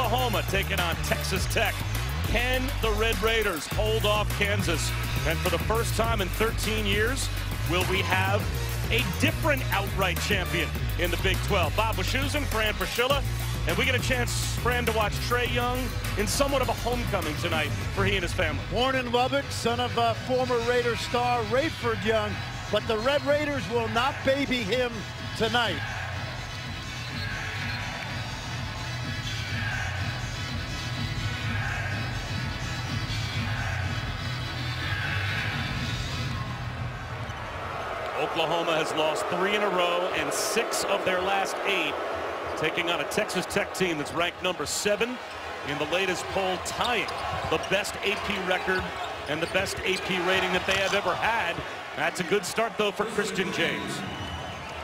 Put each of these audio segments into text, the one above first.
Oklahoma taking on Texas Tech. Can the Red Raiders hold off Kansas? And for the first time in 13 years, will we have a different outright champion in the Big 12? Bob Wischusen, Fran Fraschilla, and we get a chance, Fran, to watch Trae Young in somewhat of a homecoming tonight for he and his family. Born in Lubbock, son of uh, former Raider star Rayford Young, but the Red Raiders will not baby him tonight. Oklahoma has lost three in a row and six of their last eight, taking on a Texas Tech team that's ranked number seven in the latest poll, tying the best AP record and the best AP rating that they have ever had. That's a good start, though, for Christian James.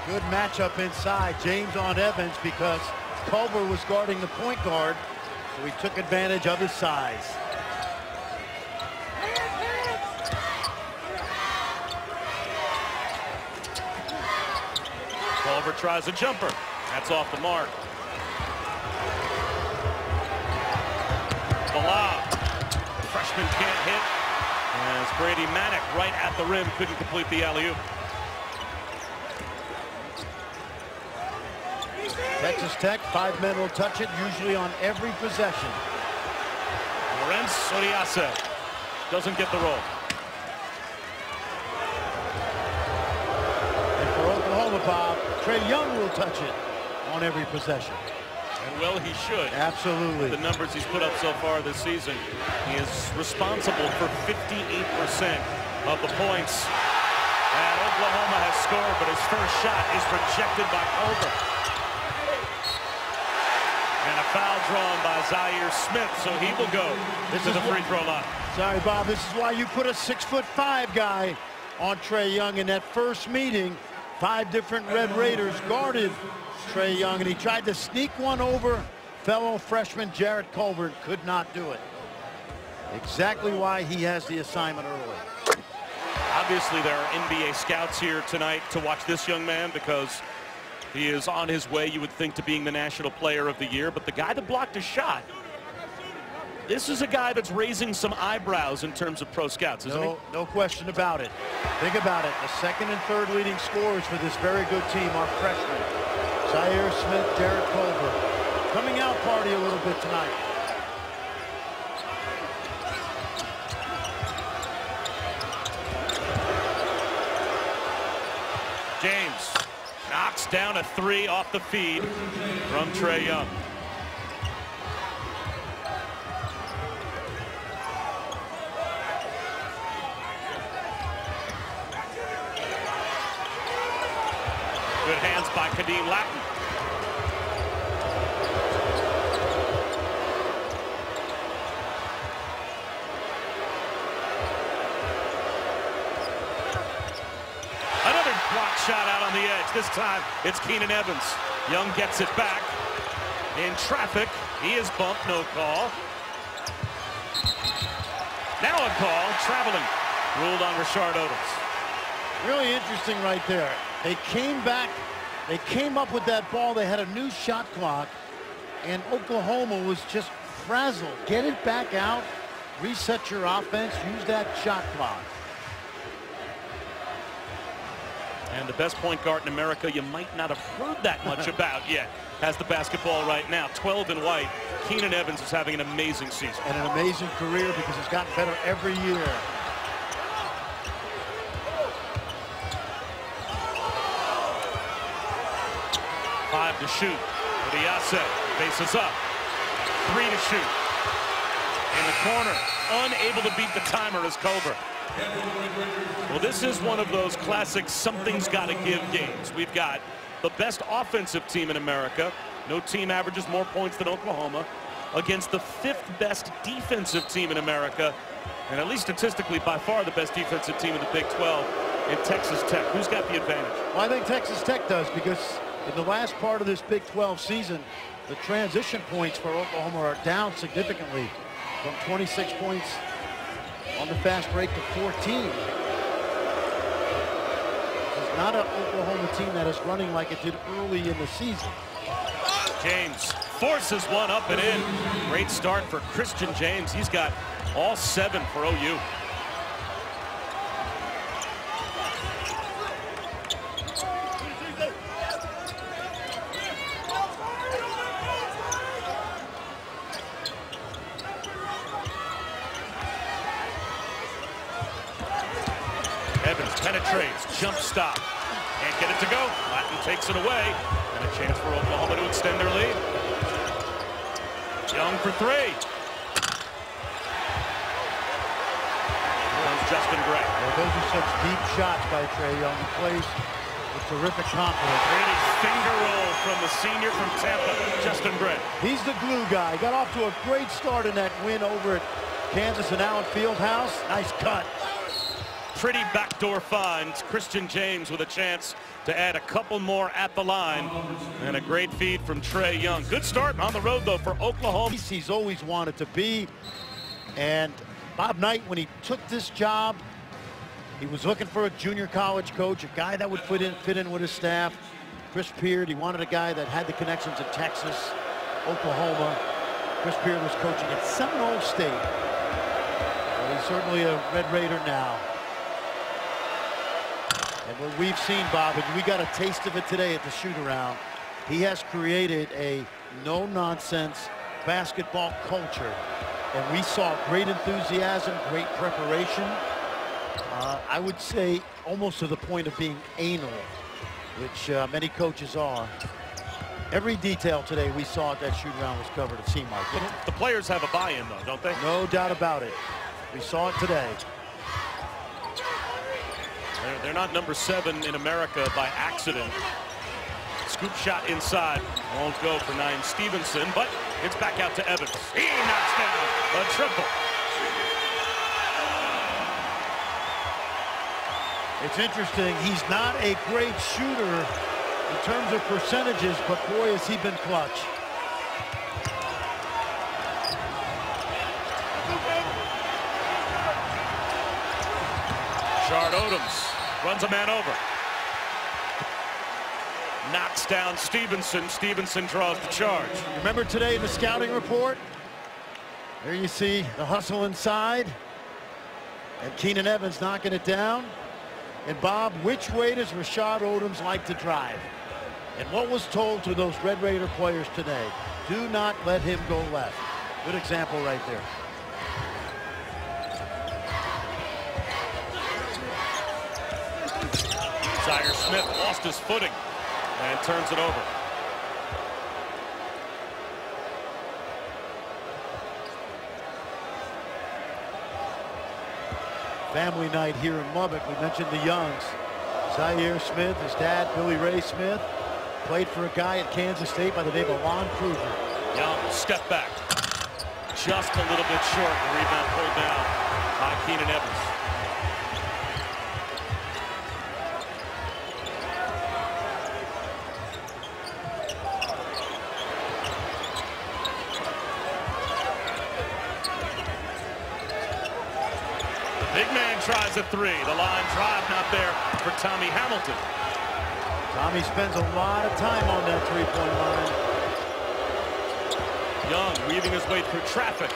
Good matchup inside. James on Evans because Culver was guarding the point guard, so he took advantage of his size. Culver tries a jumper. That's off the mark. Bala. Freshman can't hit. As Brady Manek right at the rim couldn't complete the alley-oop. Texas Tech, five men will touch it, usually on every possession. Norense Odiase doesn't get the roll. And for Oklahoma, Trae Young will touch it on every possession. And well, he should. Absolutely. The numbers he's put up so far this season. He is responsible for 58% of the points. And Oklahoma has scored, but his first shot is rejected by Culver. And a foul drawn by Zhaire Smith, so he will go this to the free throw line. Sorry, Bob. This is why you put a six foot five guy on Trae Young in that first meeting. Five different Red Raiders guarded Trae Young, and he tried to sneak one over fellow freshman Jarrett Culver. Could not do it. Exactly why he has the assignment early. Obviously, there are NBA scouts here tonight to watch this young man because he is on his way, you would think, to being the National Player of the Year. But the guy that blocked a shot, this is a guy that's raising some eyebrows in terms of pro scouts, isn't no, he? No question about it. Think about it. The second and third leading scorers for this very good team are freshmen. Zhaire Smith, Jarrett Culver. Coming out party a little bit tonight. James knocks down a three off the feed from Trae Young. Good hands by Khadeem Lattin. Another block shot out on the edge. This time it's Keenan Evans. Young gets it back. In traffic, he is bumped, no call. Now a call, traveling. Ruled on Rashard Odomes. Really interesting right there. They came back, they came up with that ball. They had a new shot clock, and Oklahoma was just frazzled. Get it back out, reset your offense, use that shot clock. And the best point guard in America you might not have heard that much about yet has the basketball right now. 12 in white. Keenan Evans is having an amazing season. And an amazing career because he's gotten better every year. Five to shoot. Odiase faces up. Three to shoot. In the corner. Unable to beat the timer is Culver. Well, this is one of those classic something's got to give games. We've got the best offensive team in America. No team averages more points than Oklahoma against the fifth best defensive team in America. And at least statistically, by far the best defensive team in the Big 12 in Texas Tech. Who's got the advantage? Well, I think Texas Tech does because in the last part of this Big 12 season, the transition points for Oklahoma are down significantly from 26 points on the fast break to 14. It's not an Oklahoma team that is running like it did early in the season. James forces one up and in. Great start for Christian James. He's got all seven for OU. Evans penetrates, jump stop. Can't get it to go. Lattin takes it away. And a chance for Oklahoma to extend their lead. Young for three. Comes Justin Gray. Well, those are such deep shots by Trae Young. He plays with terrific confidence. Really finger roll from the senior from Tampa, Justin Gray. He's the glue guy. Got off to a great start in that win over at Kansas and Allen Fieldhouse. Nice cut pretty backdoor finds. Christian James with a chance to add a couple more at the line. And a great feed from Trae Young. Good start on the road, though, for Oklahoma. He's always wanted to be. And Bob Knight, when he took this job, he was looking for a junior college coach, a guy that would fit in, fit in with his staff. Chris Beard, he wanted a guy that had the connections in Texas, Oklahoma. Chris Beard was coaching at Seminole State. Well, he's certainly a Red Raider now. And what we've seen, Bob, and we got a taste of it today at the shoot-around, he has created a no-nonsense basketball culture. And we saw great enthusiasm, great preparation. Uh, I would say almost to the point of being anal, which uh, many coaches are. Every detail today we saw at that shoot-around was covered, it seemed like. The players have a buy-in, though, don't they? No doubt about it. We saw it today. They're, they're not number seven in America by accident. Scoop shot inside. Won't go for Niem Stevenson, but it's back out to Evans. He knocks down a triple. It's interesting. He's not a great shooter in terms of percentages, but boy, has he been clutch. Shard Odomes Runs a man over. Knocks down Stevenson. Stevenson draws the charge. Remember today in the scouting report? There you see the hustle inside. And Keenan Evans knocking it down. And Bob, which way does Rashard Odomes like to drive? And what was told to those Red Raider players today? Do not let him go left. Good example right there. Zhaire Smith lost his footing and turns it over. Family night here in Lubbock. We mentioned the Youngs. Zhaire Smith, his dad, Billy Ray Smith, played for a guy at Kansas State by the name of Lon Kruger. Young, step back. Just a little bit short. The rebound pulled down by Keenan Evans. tries a three. The line drive not there for Tommy Hamilton. Tommy spends a lot of time on that three-point line. Young weaving his way through traffic.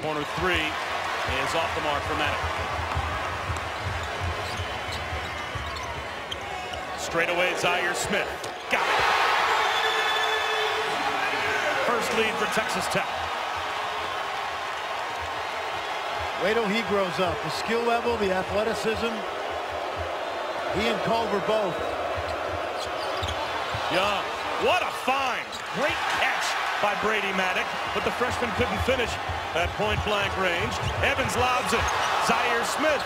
Corner three is off the mark for Manek. Straight away, Zhaire Smith. Got it. First lead for Texas Tech. Wait till he grows up. The skill level, the athleticism. He and Culver both. Young, what a find. Great catch by Brady Manek, but the freshman couldn't finish at point-blank range. Evans lobs it. Zhaire Smith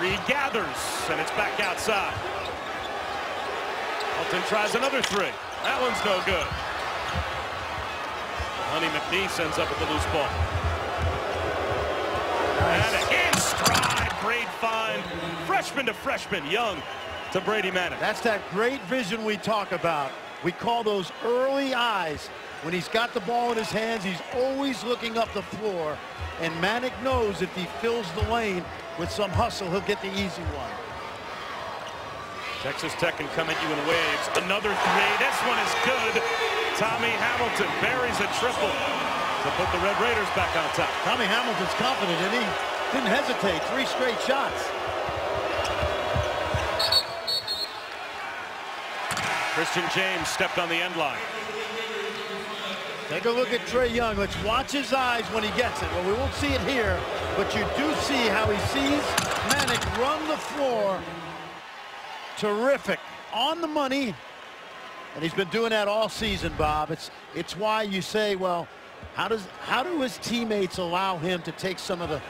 regathers, and it's back outside. Elton tries another three. That one's no good. Honey McNeace sends up with the loose ball. And in stride, great find. Freshman to freshman, Young to Brady Manek. That's that great vision we talk about. We call those early eyes. When he's got the ball in his hands, he's always looking up the floor. And Manek knows if he fills the lane with some hustle, he'll get the easy one. Texas Tech can come at you in waves. Another three. This one is good. Tommy Hamilton buries a triple to put the Red Raiders back on top. Tommy Hamilton's confident, and he didn't hesitate. Three straight shots. Christian James stepped on the end line. Take a look at Trae Young. Let's watch his eyes when he gets it. Well, we won't see it here, but you do see how he sees Manek run the floor. Terrific. On the money. And he's been doing that all season, Bob. It's it's why you say, well, how does how do his teammates allow him to take some of the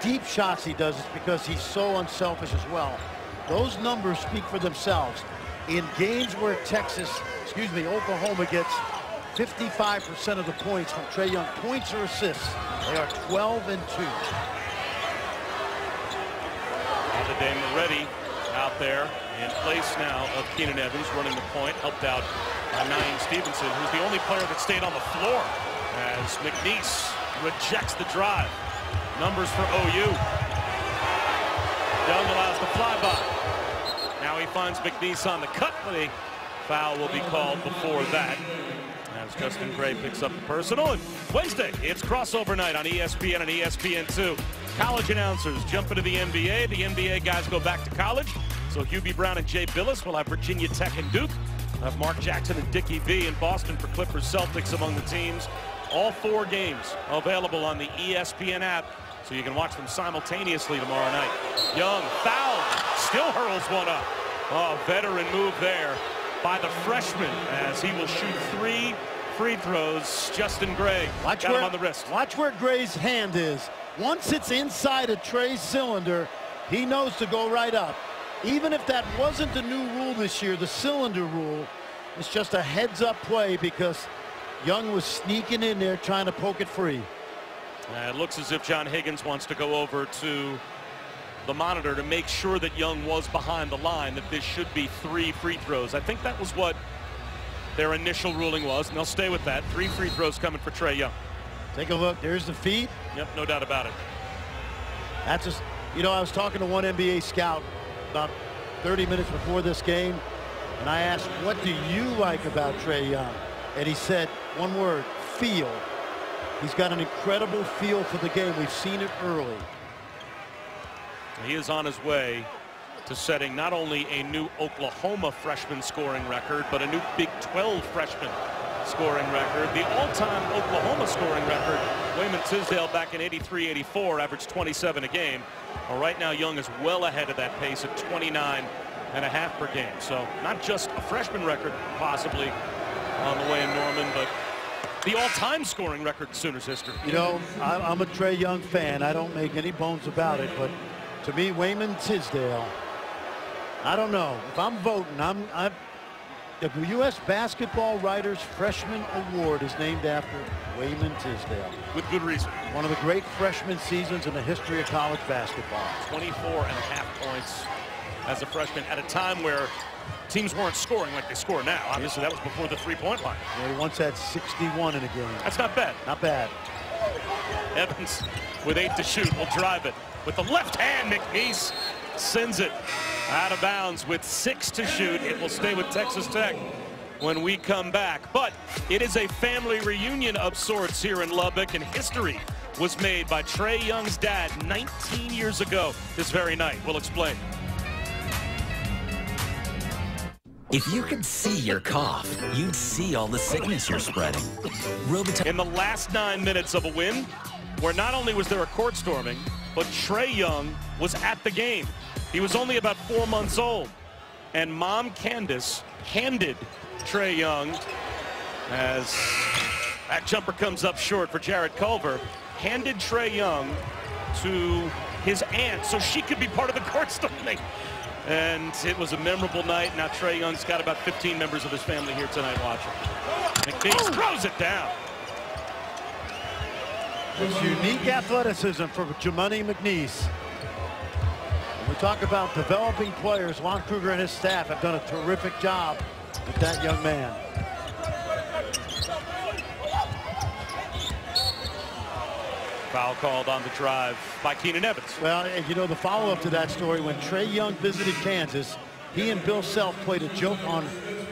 deep shots he does? It's because he's so unselfish as well. Those numbers speak for themselves. In games where Texas, excuse me, Oklahoma gets 55% of the points from Trae Young, points or assists, they are 12 and 2. Davide Moretti out there in place now of Keenan Evans running the point, helped out by Niem Stevenson, who's the only player that stayed on the floor as McNeace rejects the drive. Numbers for OU. Young allows the flyby. Now he finds McNeace on the cut, but a foul will be called before that. As Justin Gray picks up the personal. And Wednesday, it's crossover night on ESPN and ESPN2. College announcers jump into the NBA. The NBA guys go back to college. So Hubie Brown and Jay Bilas will have Virginia Tech and Duke. We'll have Mark Jackson and Dickie V in Boston for Clippers Celtics among the teams. All four games available on the ESPN app, so you can watch them simultaneously tomorrow night. Young foul, still hurls one up. Oh, veteran move there by the freshman as he will shoot three free throws. Justin Gray watch got where, him on the wrist. Watch where Gray's hand is. Once it's inside of Trae's cylinder, he knows to go right up. Even if that wasn't the new rule this year, the cylinder rule, it's just a heads-up play because Young was sneaking in there trying to poke it free. Uh, it looks as if John Higgins wants to go over to the monitor to make sure that Young was behind the line, that this should be three free throws. I think that was what their initial ruling was, and they'll stay with that. Three free throws coming for Trae Young. Take a look. There's the feet. Yep, no doubt about it. That's just, you know, I was talking to one NBA scout about 30 minutes before this game, and I asked, what do you like about Trae Young? And he said, one word, feel. He's got an incredible feel for the game. We've seen it early. He is on his way to setting not only a new Oklahoma freshman scoring record, but a new Big 12 freshman scoring record. The all-time Oklahoma scoring record, Wayman Tisdale back in 83-84 averaged 27 a game. Well, right now Young is well ahead of that pace at 29 and a half per game. So not just a freshman record possibly on the way in Norman, but the all-time scoring record in Sooners history. You know, I'm a Trae Young fan. I don't make any bones about it, but to me, Wayman Tisdale, I don't know. If I'm voting, I'm, I'm the U.S. Basketball Writers Freshman Award is named after Wayman Tisdale. With good reason. One of the great freshman seasons in the history of college basketball. 24 and a half points as a freshman at a time where teams weren't scoring like they score now. Obviously, that was before the three-point line. Yeah, he once had 61 in a game. That's not bad. Not bad. Evans with eight to shoot will drive it. With the left hand, McNeace sends it out of bounds with six to shoot. It will stay with Texas Tech when we come back. But it is a family reunion of sorts here in Lubbock, and history was made by Trae Young's dad 19 years ago this very night. We'll explain. If you could see your cough, you'd see all the sickness you're spreading. In the last nine minutes of a win, where not only was there a court storming, but Trae Young was at the game. He was only about four months old. And mom Candace handed Trae Young as that jumper comes up short for Jarrett Culver, handed Trae Young to his aunt so she could be part of the court storming. And it was a memorable night. Now Trae Young's got about 15 members of his family here tonight watching. McNeace oh. throws it down. It's unique athleticism for Jamuni McNeace. When we talk about developing players, Lon Kruger and his staff have done a terrific job with that young man. Foul called on the drive by Keenan Evans. Well, you know, the follow-up to that story, when Trae Young visited Kansas, he and Bill Self played a joke on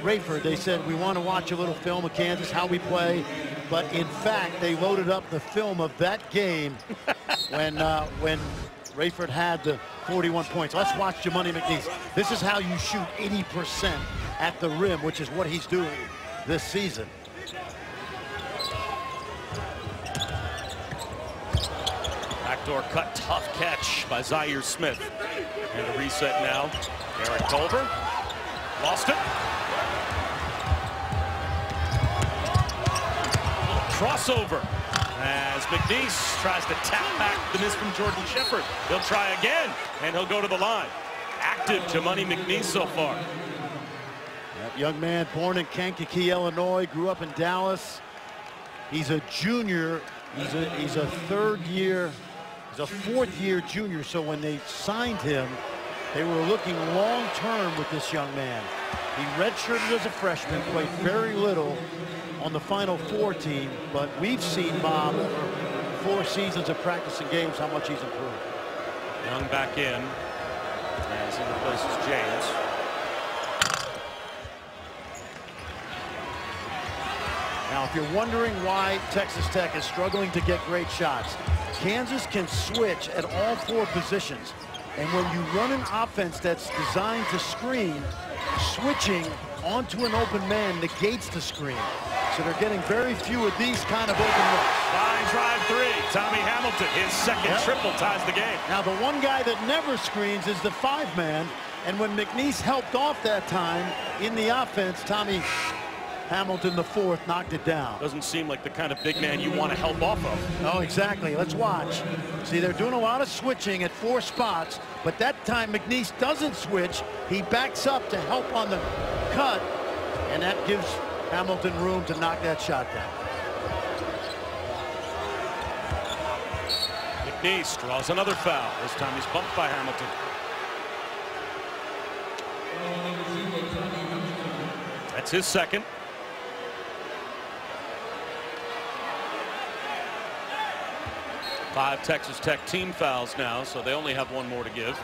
Rayford, they said, we want to watch a little film of Kansas, how we play. But in fact, they loaded up the film of that game when uh, when Rayford had the 41 points. Let's watch Jamuni McNeace. This is how you shoot 80% at the rim, which is what he's doing this season. Backdoor cut, tough catch by Zhaire Smith. And a reset now. Eric Culver lost it. Crossover as McNeace tries to tap back the miss from Jordan Shepard. He'll try again, and he'll go to the line. Active Jamuni McNeace so far. That young man born in Kankakee, Illinois, grew up in Dallas. He's a junior. He's a, he's a third year, he's a fourth year junior. So when they signed him, they were looking long term with this young man. He redshirted as a freshman, played very little on the Final Four team, but we've seen Bob four seasons of practicing games how much he's improved. Young back in as he replaces James. Now, if you're wondering why Texas Tech is struggling to get great shots, Kansas can switch at all four positions. And when you run an offense that's designed to screen, switching onto an open man negates the screen. So they're getting very few of these kind of open looks. Line drive three. Tommy Hamilton, his second yep. triple ties the game. Now the one guy that never screens is the five man. And when McNeace helped off that time in the offense, Tommy Hamilton, the fourth, knocked it down. Doesn't seem like the kind of big man you want to help off of. No, exactly. Let's watch. See, they're doing a lot of switching at four spots, but that time McNeace doesn't switch. He backs up to help on the cut, and that gives Hamilton room to knock that shot down. McNeace draws another foul. This time he's bumped by Hamilton. That's his second. Five Texas Tech team fouls now, so they only have one more to give.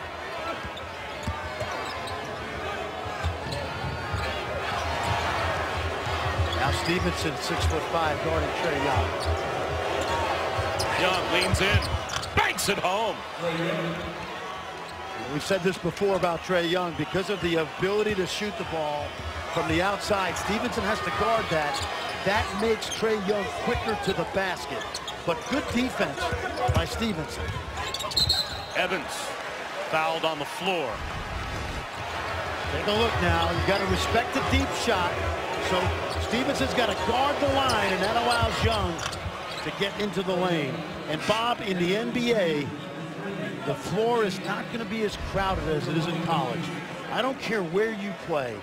Now Stevenson, six foot five, guarding Trae Young. Young leans in, banks it home. We've said this before about Trae Young. Because of the ability to shoot the ball from the outside, Stevenson has to guard that. That makes Trae Young quicker to the basket but good defense by Stevenson. Evans fouled on the floor. Take a look now. You got to respect the deep shot. So Stevenson's got to guard the line, and that allows Young to get into the lane. And Bob, in the NBA, the floor is not going to be as crowded as it is in college. I don't care where you play.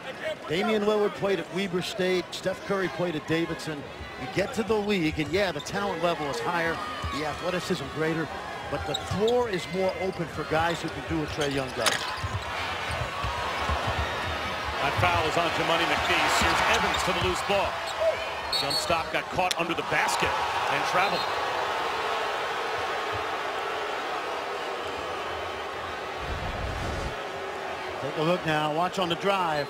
Damian Lillard played at Weber State. Steph Curry played at Davidson. You get to the league, and yeah, the talent level is higher, the athleticism greater, but the floor is more open for guys who can do what Trae Young does. That foul is on Jamuni McNeace. Here's Evans to the loose ball. Jump stop got caught under the basket and traveled. Take a look now. Watch on the drive.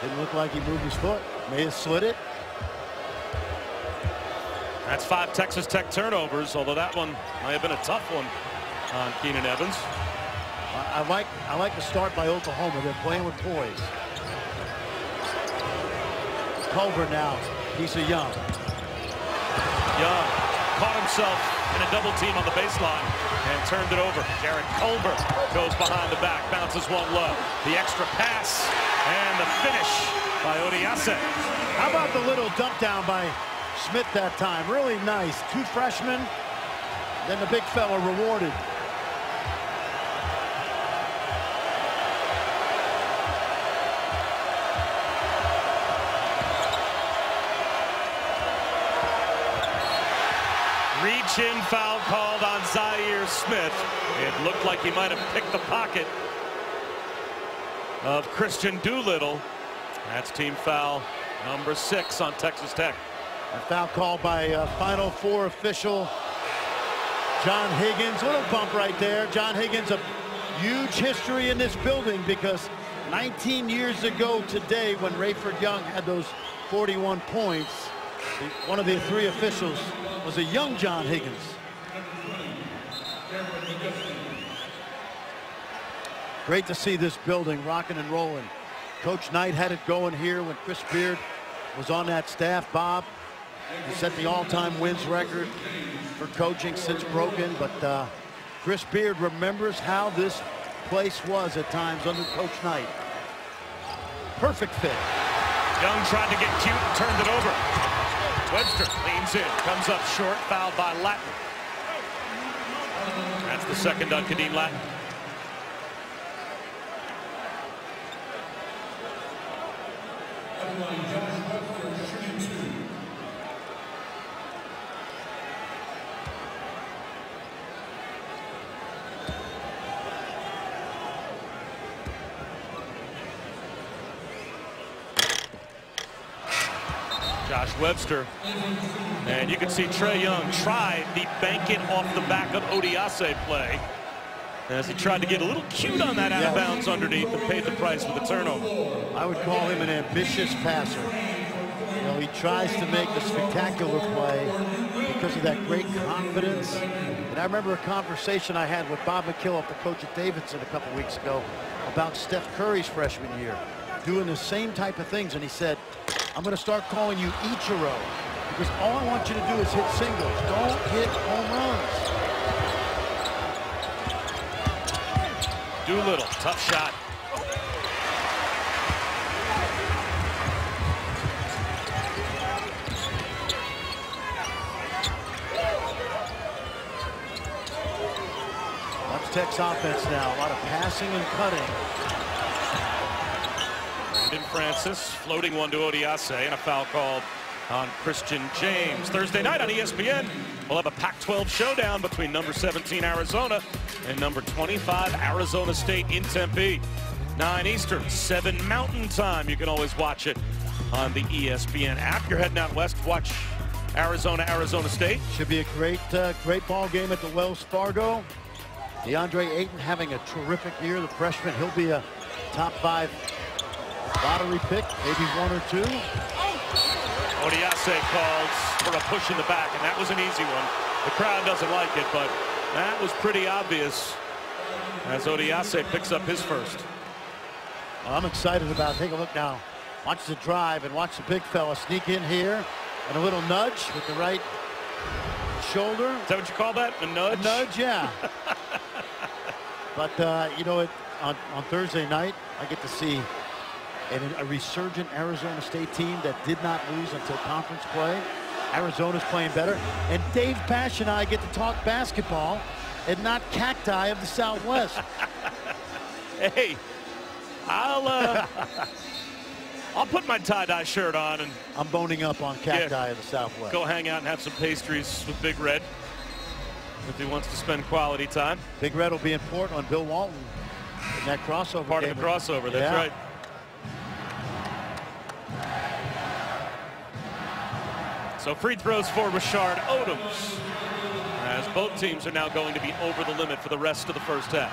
Didn't look like he moved his foot. May have slid it. That's five Texas Tech turnovers, although that one might have been a tough one on Keenan Evans. I, I like I like the start by Oklahoma. They're playing with poise. Culver now. He's a Young. Young caught himself in a double team on the baseline and turned it over. Jarrett Culver goes behind the back, bounces one low. The extra pass and the finish by Odiase. How about the little dump down by Smith that time? Really nice. Two freshmen, then the big fella rewarded. Reach-in foul called on Zhaire Smith. It looked like he might have picked the pocket of Kristian Doolittle. That's team foul number six on Texas Tech. A foul called by uh, Final Four official John Higgins. Little bump right there. John Higgins, a huge history in this building because 19 years ago today when Rayford Young had those 41 points, one of the three officials was a young John Higgins. Great to see this building rocking and rolling. Coach Knight had it going here when Chris Beard was on that staff. Bob, he set the all-time wins record for coaching since broken, but uh, Chris Beard remembers how this place was at times under Coach Knight. Perfect fit. Young tried to get cute and turned it over. Webster leans in, comes up short, fouled by Lattin. That's the second on Khadeem Lattin. Josh Webster. And you can see Trae Young try the bank it off the back of Odiase play as he tried to get a little cute on that out of bounds underneath and paid the price with a turnover. I would call him an ambitious passer. You know, he tries to make a spectacular play because of that great confidence. And I remember a conversation I had with Bob McKillop, the coach at Davidson, a couple weeks ago about Steph Curry's freshman year, doing the same type of things. And he said, I'm going to start calling you Ichiro because all I want you to do is hit singles. Don't hit home runs. Doolittle, tough shot. Watch Tech's offense now. A lot of passing and cutting. Brandon Francis floating one to Odiase and a foul called on Christian James. Thursday night on ESPN, we'll have a Pac-12 showdown between number 17 Arizona and number 25 Arizona State in Tempe. 9 Eastern, 7 Mountain Time. You can always watch it on the ESPN app. You're heading out west watch Arizona, Arizona State. Should be a great, uh, great ball game at the Wells Fargo. DeAndre Ayton having a terrific year. The freshman, he'll be a top five lottery pick, maybe one or two. Odiase calls for a push in the back, and that was an easy one. The crowd doesn't like it, but that was pretty obvious as Odiase picks up his first. Well, I'm excited about it. Take a look now. Watch the drive and watch the big fella sneak in here. And a little nudge with the right shoulder. Is that what you call that? A nudge? A nudge, yeah. but, uh, you know, it, on, on Thursday night, I get to see and a resurgent Arizona State team that did not lose until conference play. Arizona's playing better. And Dave Pasch and I get to talk basketball and not cacti of the Southwest. hey, I'll uh, I'll put my tie-dye shirt on and I'm boning up on cacti yeah, of the Southwest. Go hang out and have some pastries with Big Red if he wants to spend quality time. Big Red will be in Portland. Bill Walton in that crossover. Part of the crossover. That's yeah. right. So free throws for Rashard Odomes as both teams are now going to be over the limit for the rest of the first half.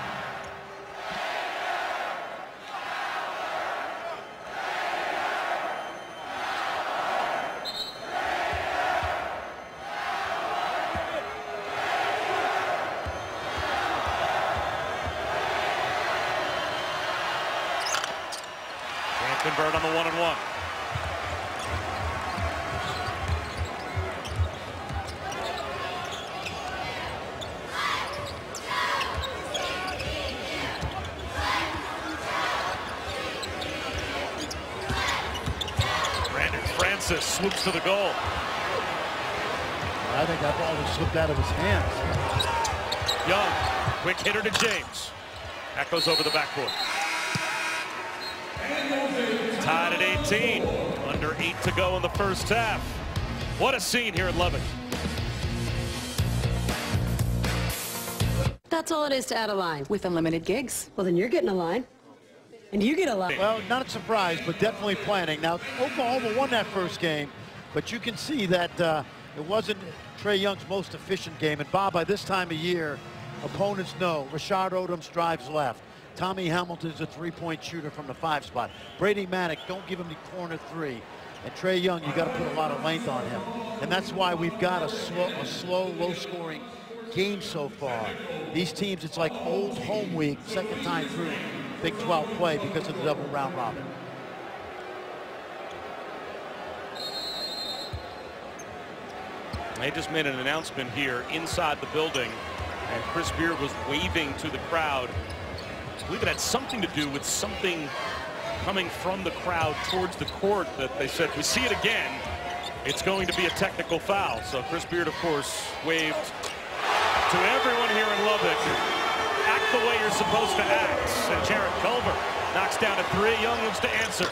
Bird on the one and one. Francis swoops to the goal. I think that ball just slipped out of his hands. Young, quick hitter to James. That goes over the backboard. Tied at 18. Under eight to go in the first half. What a scene here at Lubbock. That's all it is to add a line. With unlimited gigs. Well, then you're getting a line. And you get a line. Well, not a surprise, but definitely planning. Now, Oklahoma won that first game, but you can see that uh, it wasn't Trae Young's most efficient game. And Bob, by this time of year, opponents know Rashard Odomes drives left. Tommy Hamilton's a three-point shooter from the five spot. Brady Manek, don't give him the corner three. And Trae Young, you got to put a lot of length on him. And that's why we've got a slow, a slow low-scoring game so far. These teams, it's like old home week, second time through Big 12 play because of the double round robin. They just made an announcement here inside the building, and Chris Beard was waving to the crowd. I believe it had something to do with something coming from the crowd towards the court that they said, we see it again, it's going to be a technical foul. So Chris Beard, of course, waved to everyone here in Lubbock, act the way you're supposed to act. And Jarrett Culver knocks down a three. Young looks to answer.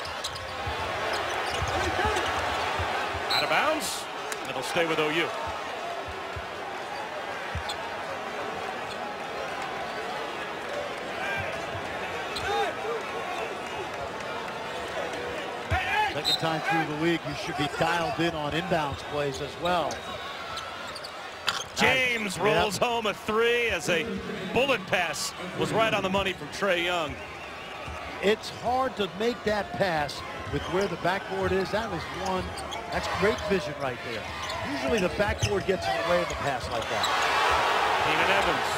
Out of bounds. It'll stay with OU. Second time through the week, you should be dialed in on inbounds plays as well. James rolls yep. home a three as a bullet pass was right on the money from Trae Young. It's hard to make that pass with where the backboard is. That was one. That's great vision right there. Usually the backboard gets in the way of the pass like that. Keenan Evans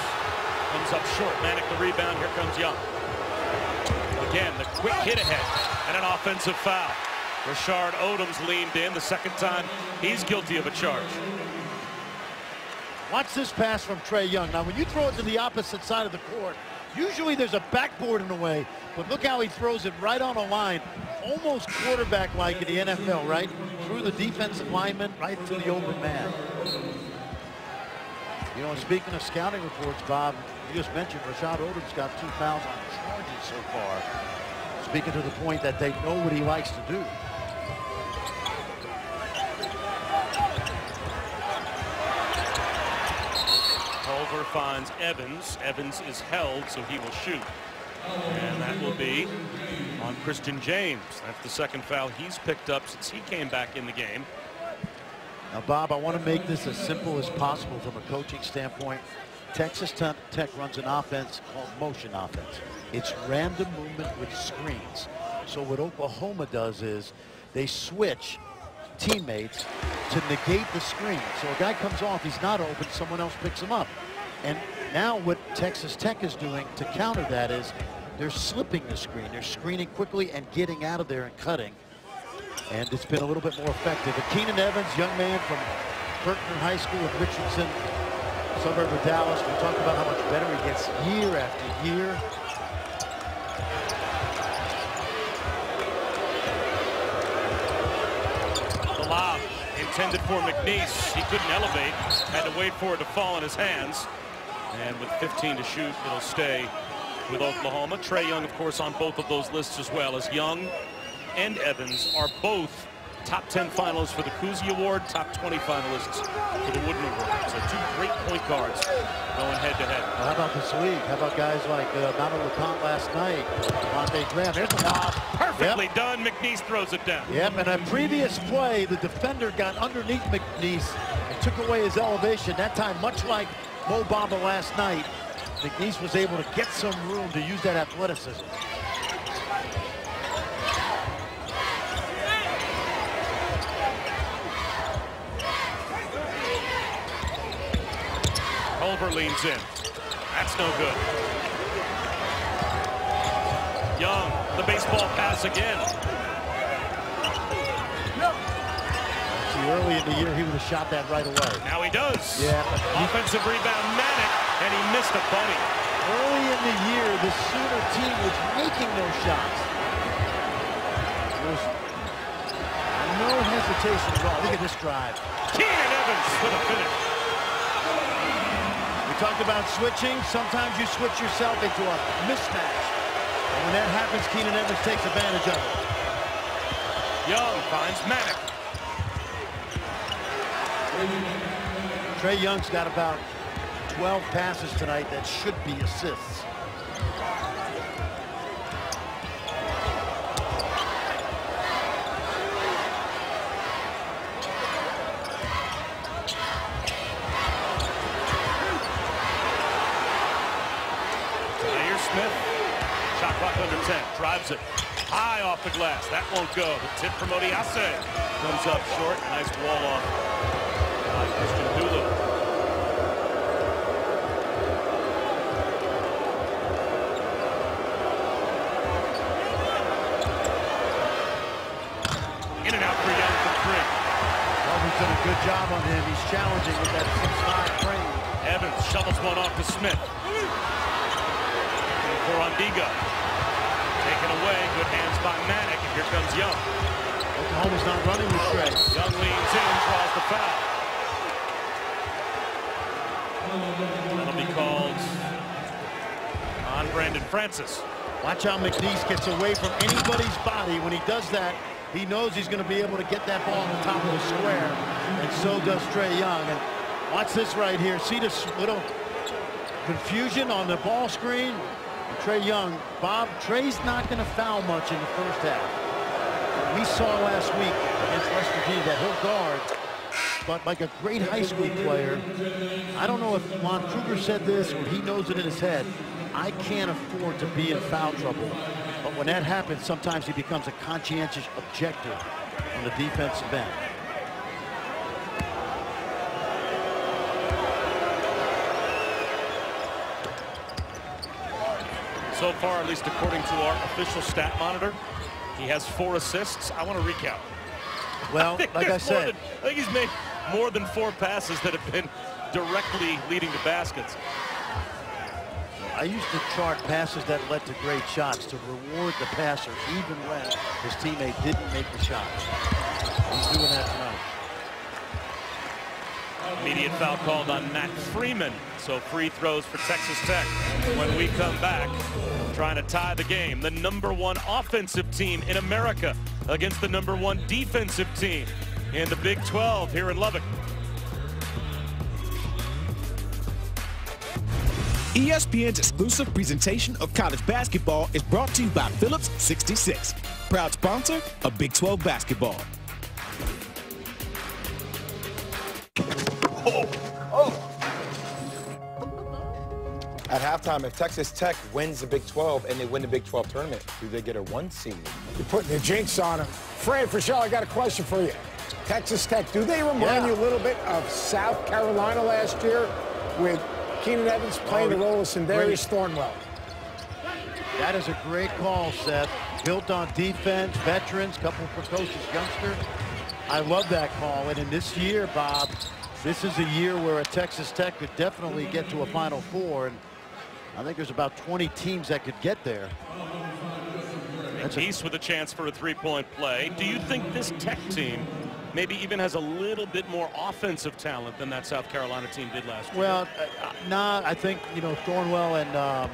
comes up short. Manek the rebound. Here comes Young. Again, the quick oh. hit ahead and an offensive foul. Rashard Odomes leaned in the second time. He's guilty of a charge. Watch this pass from Trae Young. Now, when you throw it to the opposite side of the court, usually there's a backboard in the way, but look how he throws it right on a line, almost quarterback-like in the NFL, right? Through the defensive lineman, right to the open man. You know, speaking of scouting reports, Bob, you just mentioned Rashard Odom's got two fouls on charges so far. Speaking to the point that they know what he likes to do. Culver finds Evans. Evans is held, so he will shoot. And that will be on Christian James. That's the second foul he's picked up since he came back in the game. Now, Bob, I want to make this as simple as possible from a coaching standpoint. Texas Tech runs an offense called motion offense. It's random movement with screens. So what Oklahoma does is they switch teammates to negate the screen. So a guy comes off, he's not open, someone else picks him up. And now what Texas Tech is doing to counter that is they're slipping the screen. They're screening quickly and getting out of there and cutting. And it's been a little bit more effective. But Keenan Evans, young man from Berkner High School in Richardson, suburb of Dallas. We talked about how much better he gets year after year. The lob intended for McNeace. He couldn't elevate. Had to wait for it to fall in his hands. And with 15 to shoot, it'll stay with Oklahoma. Trae Young, of course, on both of those lists as well as Young and Evans are both top 10 finalists for the Cousy Award, top 20 finalists for the Wooden Award. So two great point guards going head to head. Well, how about this week? How about guys like uh, Manu Lecomte last night? Monte Graham. Here's the lob. Perfectly yep. done. McNeace throws it down. Yep, and a previous play, the defender got underneath McNeace and took away his elevation. That time, much like Mo Bamba last night, McNeace was able to get some room to use that athleticism. Culver leans in. That's no good. Young, the baseball pass again. See, early in the year, he would have shot that right away. Now he does. Yeah. Offensive rebound, Manek, and he missed a bunny. Early in the year, the Sooner team was making those shots. There's no hesitation at all. Look at this drive. Keenan Evans with a finish We talked about switching. Sometimes you switch yourself into a mismatch. And when that happens, Keenan Evans takes advantage of it. Young finds Manek. Trae Young's got about 12 passes tonight that should be assists. Buck under 10. Drives it high off the glass. That won't go. The tip from Odiase comes up short. Nice wall off Kristian Doolittle. In and out for Young for three. Harvey's done a good job on him. He's challenging with that 6'5 frame. Evans shovels one off to Smith. For Ondiga. Taken away. Good hands by Manek. And here comes Young. Oklahoma's not running with Trae. Young leans in, draws the foul. That'll be called on Brandon Francis. Watch how McNeace gets away from anybody's body. When he does that, he knows he's going to be able to get that ball on the top of the square. And so does Trae Young. And watch this right here. See this little confusion on the ball screen? Trae Young, Bob, Trae's not going to foul much in the first half. We saw last week against West Virginia that he'll guard, but like a great high school player, I don't know if Lon Kruger said this or he knows it in his head. I can't afford to be in foul trouble. But when that happens, sometimes he becomes a conscientious objector on the defensive end. So far, at least according to our official stat monitor, he has four assists. I want to recount. Well, think like I said, than- I think he's made more than four passes that have been directly leading to baskets. I used to chart passes that led to great shots to reward the passer even when his teammate didn't make the shot. He's doing that tonight. Immediate foul called on Matt Freeman. So free throws for Texas Tech. When we come back, trying to tie the game. The number one offensive team in America against the number one defensive team in the Big 12 here in Lubbock. ESPN's exclusive presentation of college basketball is brought to you by Phillips 66, proud sponsor of Big 12 basketball. Oh, oh. At halftime, if Texas Tech wins the Big 12 and they win the Big 12 tournament, do they get a one seed? You're putting the jinx on them. Fred, Fraschilla, I got a question for you. Texas Tech, do they remind Yeah. you a little bit of South Carolina last year with Keenan Evans playing the role of Sindarius. Thornwell? That is a great call, Seth. Built on defense, veterans, couple precocious youngsters. I love that call. And in this year, Bob, this is a year where a Texas Tech could definitely get to a Final Four. And I think there's about 20 teams that could get there. That's a, East with a chance for a three-point play. Do you think this Tech team maybe even has a little bit more offensive talent than that South Carolina team did last year? well, uh, uh, nah, I think, you know, Thornwell and, um,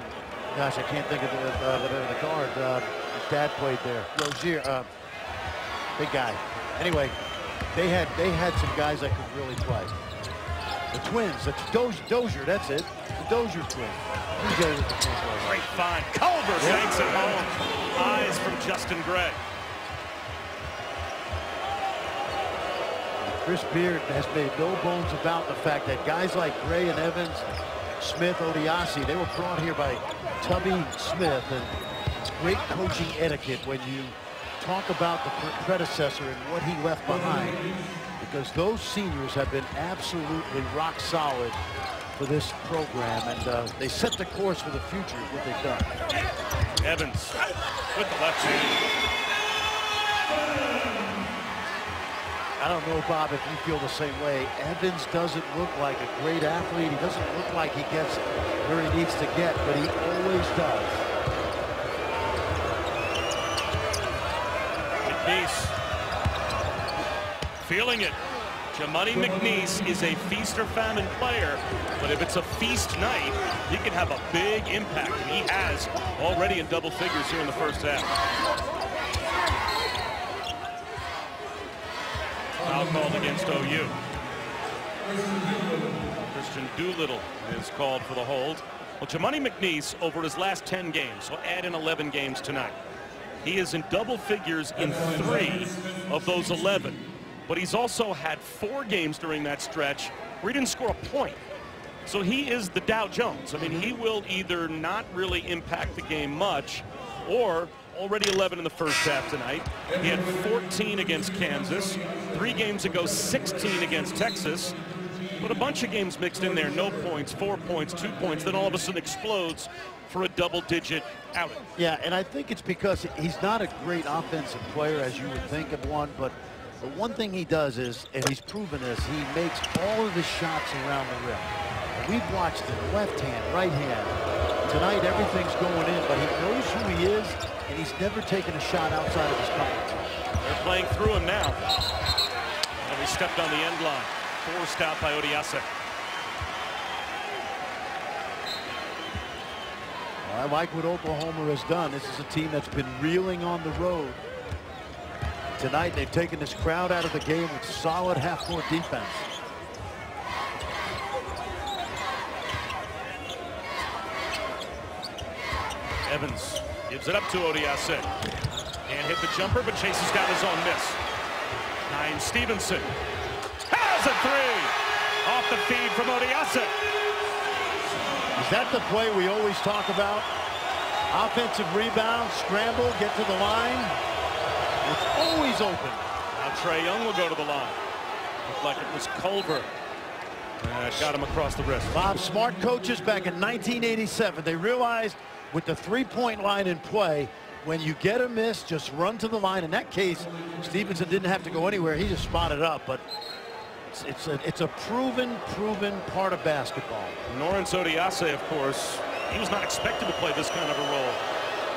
gosh, I can't think of the, uh, the, the guard. Uh, his dad played there. Rozier, uh, big guy. Anyway, they had they had some guys that could really play. The twins, that's Dozier, Dozier that's it. The Dozier twins. DJ with the. Great find. Culver banks it home. Eyes from Justin Gray. Chris Beard has made no bones about the fact that guys like Gray and Evans, Smith, Odiase, they were brought here by Tubby Smith. And it's great coaching etiquette when you talk about the predecessor and what he left behind. Because those seniors have been absolutely rock solid for this program. And uh, they set the course for the future, what they've done. Evans with the left hand. I don't know, Bob, if you feel the same way. Evans doesn't look like a great athlete. He doesn't look like he gets where he needs to get, but he always does. McNeace feeling it. Jamuni McNeace is a feast or famine player, but if it's a feast night, he can have a big impact. And he has already in double figures here in the first half. Foul called against OU. Kristian Doolittle is called for the hold. Well, Jamuni McNeace over his last 10 games, so add in 11 games tonight. He is in double figures in three of those 11. But he's also had four games during that stretch where he didn't score a point. So he is the Dow Jones. I mean, he will either not really impact the game much or already 11 in the first half tonight. He had 14 against Kansas. Three games ago, 16 against Texas. But a bunch of games mixed in there. No points, four points, two points. Then all of a sudden explodes for a double-digit outing. Yeah, and I think it's because he's not a great offensive player as you would think of one, but the one thing he does is, and he's proven this, he makes all of his shots around the rim. We've watched it, left hand, right hand. Tonight, everything's going in, but he knows who he is, and he's never taken a shot outside of his pocket. They're playing through him now. And he stepped on the end line. Forced out by Odiase. I like what Oklahoma has done. This is a team that's been reeling on the road. Tonight, they've taken this crowd out of the game with solid half-court defense. Evans gives it up to Odiase. And hit the jumper, but Chase has got his own miss. Niem Stevenson has a three off the feed from Odiase. Is that the play we always talk about? Offensive rebound, scramble, get to the line. It's always open. Now Trae Young will go to the line. Looked like it was Culver. Uh, got him across the wrist. Bob, smart coaches back in 1987, they realized with the three-point line in play, when you get a miss, just run to the line. In that case, Stevenson didn't have to go anywhere. He just spotted up, but it's, it's, a, it's a proven, proven part of basketball. Norense Odiase, of course, he was not expected to play this kind of a role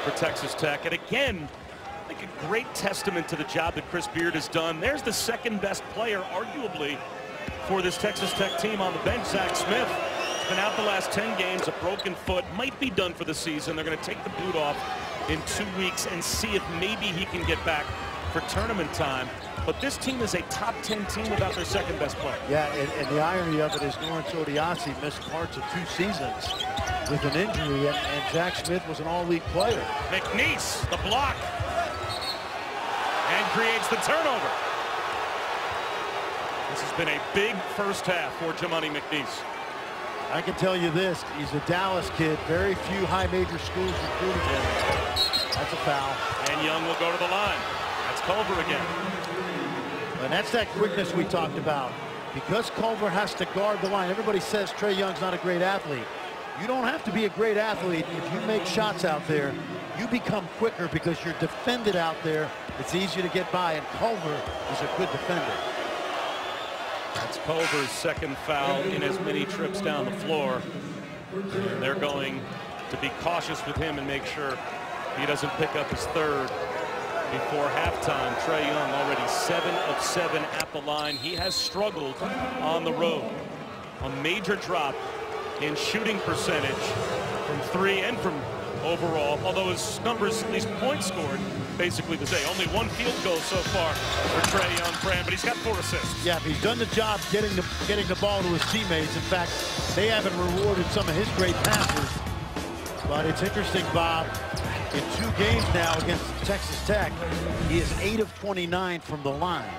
for Texas Tech. And again, I think a great testament to the job that Chris Beard has done. There's the second best player, arguably, for this Texas Tech team on the bench, Zach Smith. Been out the last 10 games, a broken foot, might be done for the season. They're going to take the boot off in two weeks and see if maybe he can get back for tournament time. But this team is a top 10 team without their second best player. Yeah, and, and the irony of it is Norense Odiase missed parts of two seasons with an injury, and, and Jack Smith was an all-league player. McNeace, the block, and creates the turnover. This has been a big first half for Jamuni McNeace. I can tell you this, he's a Dallas kid. Very few high major schools recruiting him. That's a foul. And Young will go to the line. That's Culver again. And that's that quickness we talked about. Because Culver has to guard the line, everybody says Trae Young's not a great athlete. You don't have to be a great athlete if you make shots out there. You become quicker because you're defended out there. It's easier to get by, and Culver is a good defender. Culver's second foul in as many trips down the floor. They're going to be cautious with him and make sure he doesn't pick up his third before halftime. Trae Young already seven of seven at the line. He has struggled on the road. A major drop in shooting percentage from three and from overall, although his numbers, at least points scored, basically the same. Only one field goal so far for Trae Young, Fran, but he's got four assists. Yeah, he's done the job getting the getting the ball to his teammates. In fact, they haven't rewarded some of his great passes. But it's interesting, Bob. In two games now against Texas Tech, he is 8 of 29 from the line.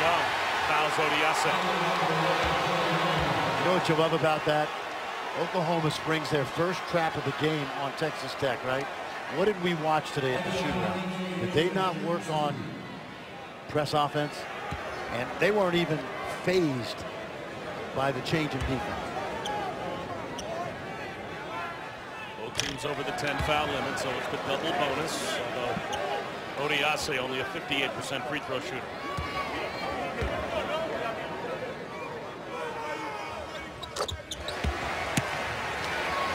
Young fouls Odiase. What you love about that? Oklahoma springs their first trap of the game on Texas Tech, right? What did we watch today at the shootout? Did they not work on press offense? And they weren't even phased by the change in defense. Both teams over the 10 foul limit, so it's the double bonus. Although Odiase only a 58% free throw shooter.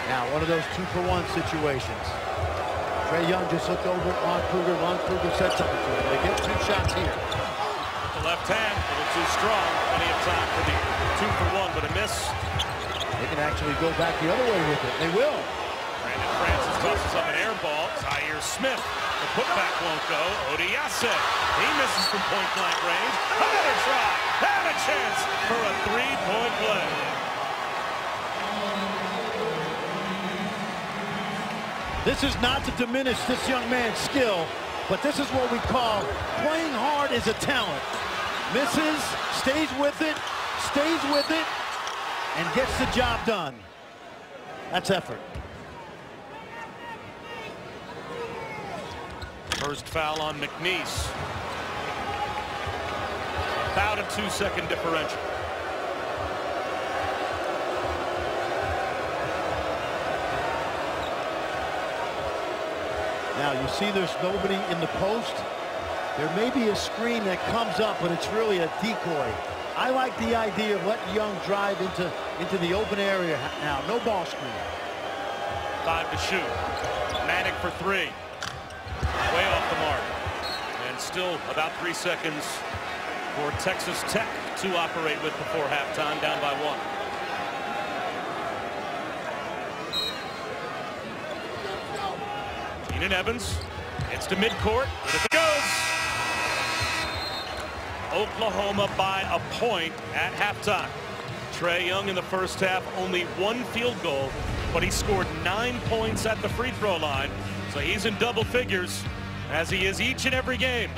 Now, one of those two-for-one situations. Trae Young just looked over at Lon Kruger. Lon Kruger said something to him. They get two shots here. The left hand, a little too strong. Plenty of time for the two for one, but a miss. They can actually go back the other way with it. They will. Brandon Francis tosses up an air ball. Zhaire Smith. The putback won't go. Odiase. He misses from point blank range. Another try. And a chance for a three-point play. This is not to diminish this young man's skill, but this is what we call playing hard is a talent. Misses, stays with it, stays with it, and gets the job done. That's effort. First foul on McNeace. About a two-second differential. Now you see there's nobody in the post. There may be a screen that comes up, but it's really a decoy. I like the idea of letting Young drive into, into the open area now. No ball screen. Five to shoot. Manek for three. Way off the mark. And still about three seconds for Texas Tech to operate with before halftime, down by one. Evans gets to midcourt. It goes. Oklahoma by a point at halftime. Trae Young in the first half, only one field goal, but he scored nine points at the free throw line. So he's in double figures, as he is each and every game.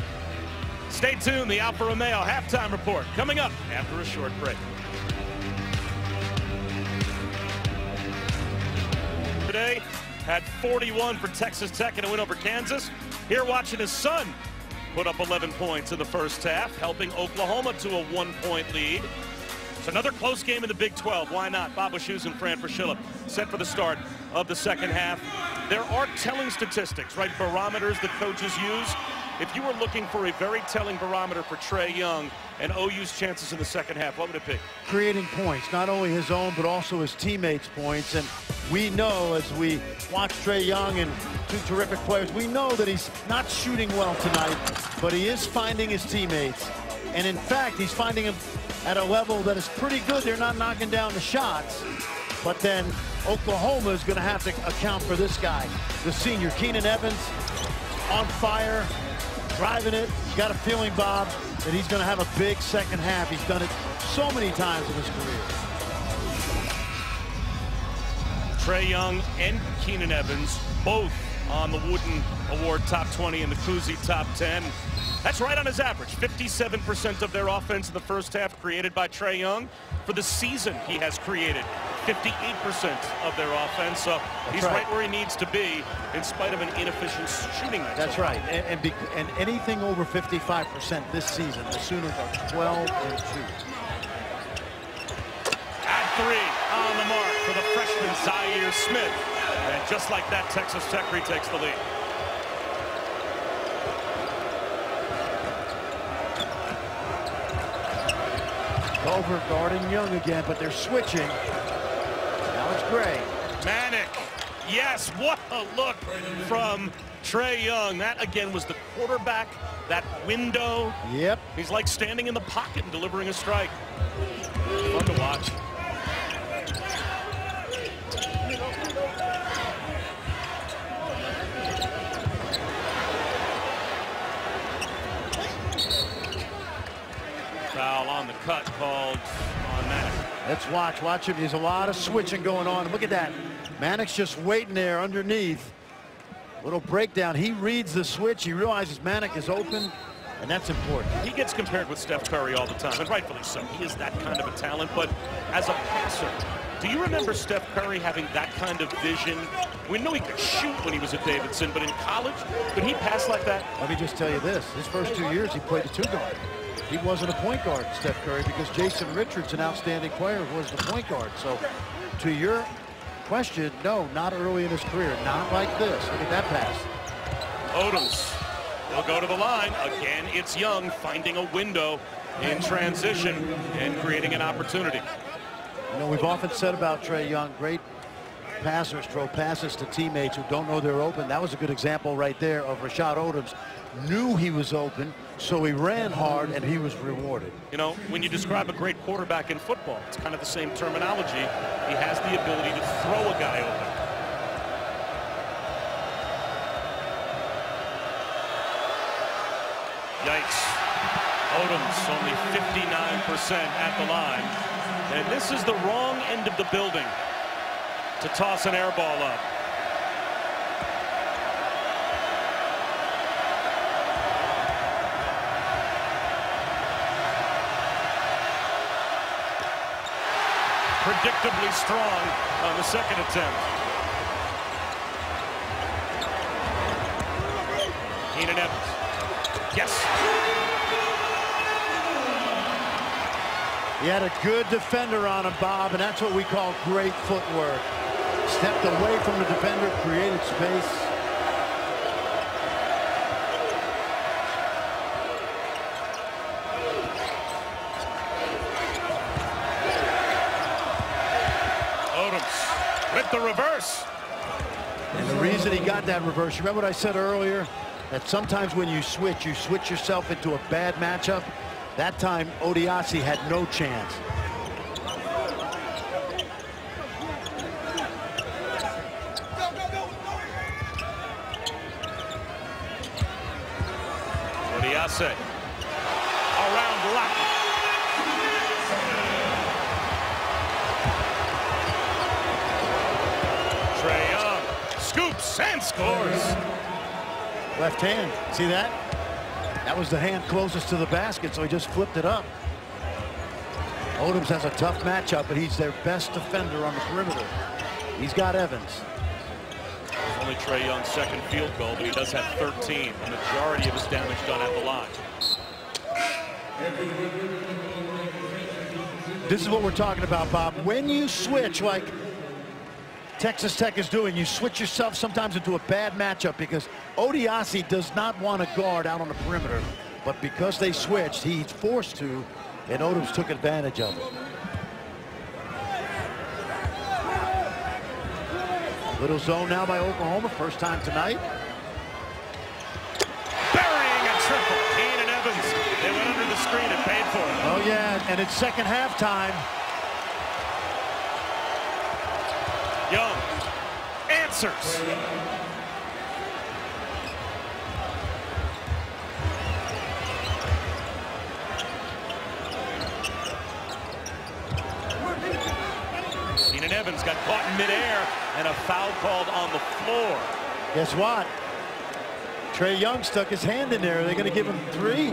Stay tuned, the Alfa Romeo halftime report coming up after a short break. Today had 41 for Texas Tech in a win over Kansas. Here watching his son put up 11 points in the first half, helping Oklahoma to a one-point lead. It's another close game in the Big 12. Why not? Bob Wischusen and Fran Fraschilla set for the start of the second half. There are telling statistics, right? Barometers that coaches use. If you were looking for a very telling barometer for Trae Young and OU's chances in the second half, what would it be? Creating points, not only his own, but also his teammates' points. And we know as we watch Trae Young and two terrific players, we know that he's not shooting well tonight, but he is finding his teammates. And in fact, he's finding them at a level that is pretty good. They're not knocking down the shots. But then Oklahoma is going to have to account for this guy, the senior, Keenan Evans, on fire, driving it. He's Got a feeling, Bob, that he's going to have a big second half. He's done it so many times in his career. Trae Young and Keenan Evans both on the Wooden Award top 20 and the Cousy top 10. That's right on his average. 57% of their offense in the first half created by Trae Young. For the season, he has created 58% of their offense. So That's he's right. right. where he needs to be in spite of an inefficient shooting night. That's so right. And, and, and, anything over 55% this season, the Sooners are 12 and 2. At three on the mark for the freshman Zhaire Smith. And just like that, Texas Tech retakes the lead. Culver guarding Young again, but they're switching. Gray. Manek. Yes, what a look from Trae Young. That, again, was the quarterback, that window. Yep. He's like standing in the pocket and delivering a strike. Fun to watch. Foul on the cut called. Let's watch. Watch him. There's a lot of switching going on. Look at that. Manek's just waiting there underneath. Little breakdown. He reads the switch. He realizes Manek is open, and that's important. He gets compared with Steph Curry all the time, and rightfully so. He is that kind of a talent, but as a passer, do you remember Steph Curry having that kind of vision? We know he could shoot when he was at Davidson, but in college, could he pass like that? Let me just tell you this. His first two years, he played a two-guard. He wasn't a point guard, Steph Curry, because Jason Richards, an outstanding player, was the point guard. So to your question, no, not early in his career. Not like this. Look at that pass. Odomes will go to the line. Again, it's Young finding a window in transition and creating an opportunity. You know, we've often said about Trae Young, great passers throw passes to teammates who don't know they're open. That was a good example right there of Rashard Odomes. Knew he was open, so he ran hard and he was rewarded. You know, when you describe a great quarterback in football, it's kind of the same terminology. He has the ability to throw a guy open. Yikes. Odomes only 59% at the line. And this is the wrong end of the building to toss an air ball up. Predictably strong on the second attempt. Keenan Evans. Yes. He had a good defender on him, Bob, and that's what we call great footwork. Stepped away from the defender, created space. Odomes with the reverse. And the reason he got that reverse, remember what I said earlier? That sometimes when you switch, you switch yourself into a bad matchup. That time, Odiase had no chance. Left hand, see that? That was the hand closest to the basket, so he just flipped it up. Odomes has a tough matchup, but he's their best defender on the perimeter. He's got Evans. Only Trae Young's second field goal, but he does have 13. The majority of his damage done at the line. This is what we're talking about, Bob. When you switch, like Texas Tech is doing, you switch yourself sometimes into a bad matchup because Odiase does not want to guard out on the perimeter. But because they switched, he's forced to, and Odomes took advantage of it. Little zone now by Oklahoma, first time tonight. Burying a triple. Keenan Evans. They went under the screen and paid for it. Oh, yeah, and it's second half time. Young answers. Evans got caught in midair and a foul called on the floor. Guess what? Trae Young stuck his hand in there. Are they going to give him three?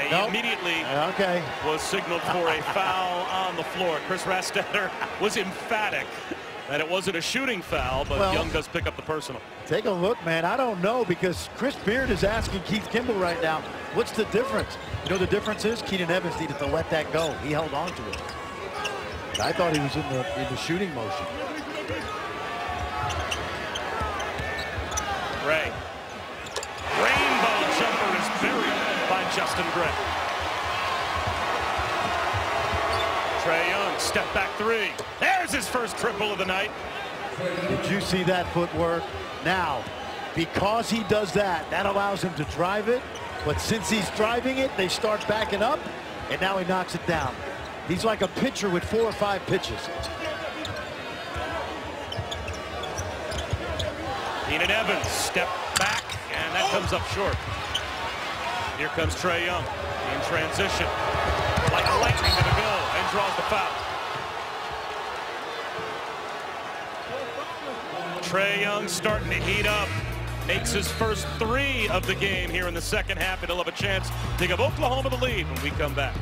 He Nope. immediately Okay. was signaled for a foul on the floor. Chris Rastetter was emphatic that it wasn't a shooting foul, but Well- Young does pick up the personal. Take a look, man. I don't know because Chris Beard is asking Keith Kimball right now, what's the difference? You know the difference is Keenan Evans needed to let that go. He held on to it. I thought he was in the in the shooting motion. Ray. Rainbow jumper is buried by Justin Gray. Trae Young, step back three. There's his first triple of the night. Did you see that footwork? Now, because he does that, that allows him to drive it. But since he's driving it, they start backing up, and now he knocks it down. He's like a pitcher with four or five pitches. Keenan Evans, step back, and that comes up short. Here comes Trae Young in transition. Like lightning to the goal, and draws the foul. Trae Young starting to heat up. Makes his first three of the game here in the second half, and he'll have a chance to give Oklahoma the lead when we come back.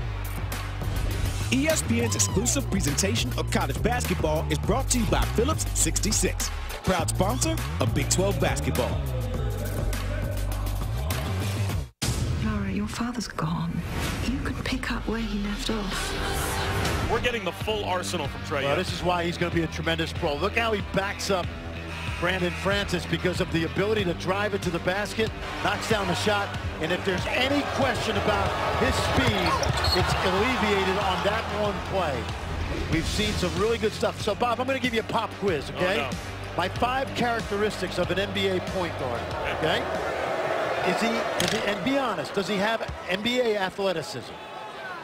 ESPN's exclusive presentation of college basketball is brought to you by Phillips 66, proud sponsor of Big 12 basketball. Laura, your father's gone. You can pick up where he left off. We're getting the full arsenal from Trae. Well, this is why he's going to be a tremendous pro. Look how he backs up Brandon Francis because of the ability to drive it to the basket, knocks down the shot, and if there's any question about his speed, it's alleviated on that one play. We've seen some really good stuff. So, Bob, I'm going to give you a pop quiz, oh, okay? Oh, no. My five characteristics of an NBA point guard, okay? Is he, is he, and be honest, does he have NBA athleticism?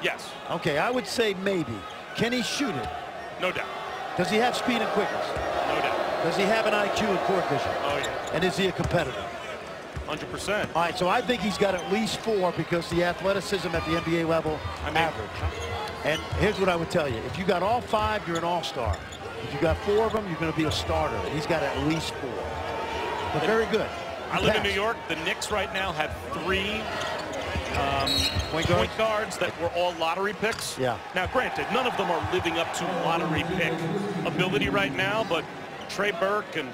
Yes, Okay, I would say maybe. Can he shoot it? no doubt. Does he have speed and quickness? Does he have an IQ and court vision? Oh, yeah. And is he a competitor? 100%. All right, so I think he's got at least four because the athleticism at the NBA level, I mean- average. And here's what I would tell you. If you got all five, you're an all-star. If you got four of them, you're going to be a starter. He's got at least four. But very good. I He live in. New York. The Knicks right now have three um, Point point, guards? guards that were all lottery picks. Yeah. Now, granted, none of them are living up to lottery pick ability right now, but Trey Burke and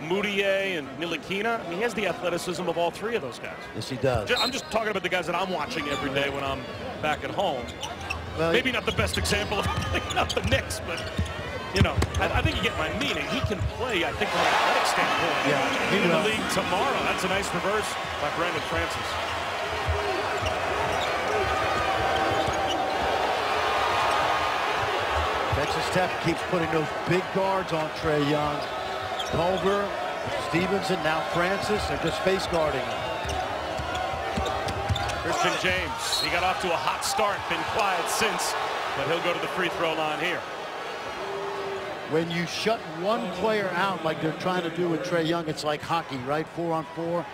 Mudiay and Ntilikina, I mean, he has the athleticism of all three of those guys. Yes, he does. I'm just talking about the guys that I'm watching every day when I'm back at home. Well, Maybe not the best example of not the Knicks, but you know, I, I think you get my meaning. He can play, I think, from an athletic standpoint. Yeah, he in the league tomorrow. That's a nice reverse by Brandon Francis. Tech keeps putting those big guards on Trae Young. Culver, Stevenson, now Francis. They're just face guarding him. Christian James, he got off to a hot start, been quiet since, but he'll go to the free throw line here. When you shut one player out like they're trying to do with Trae Young, it's like hockey, right? Four on four.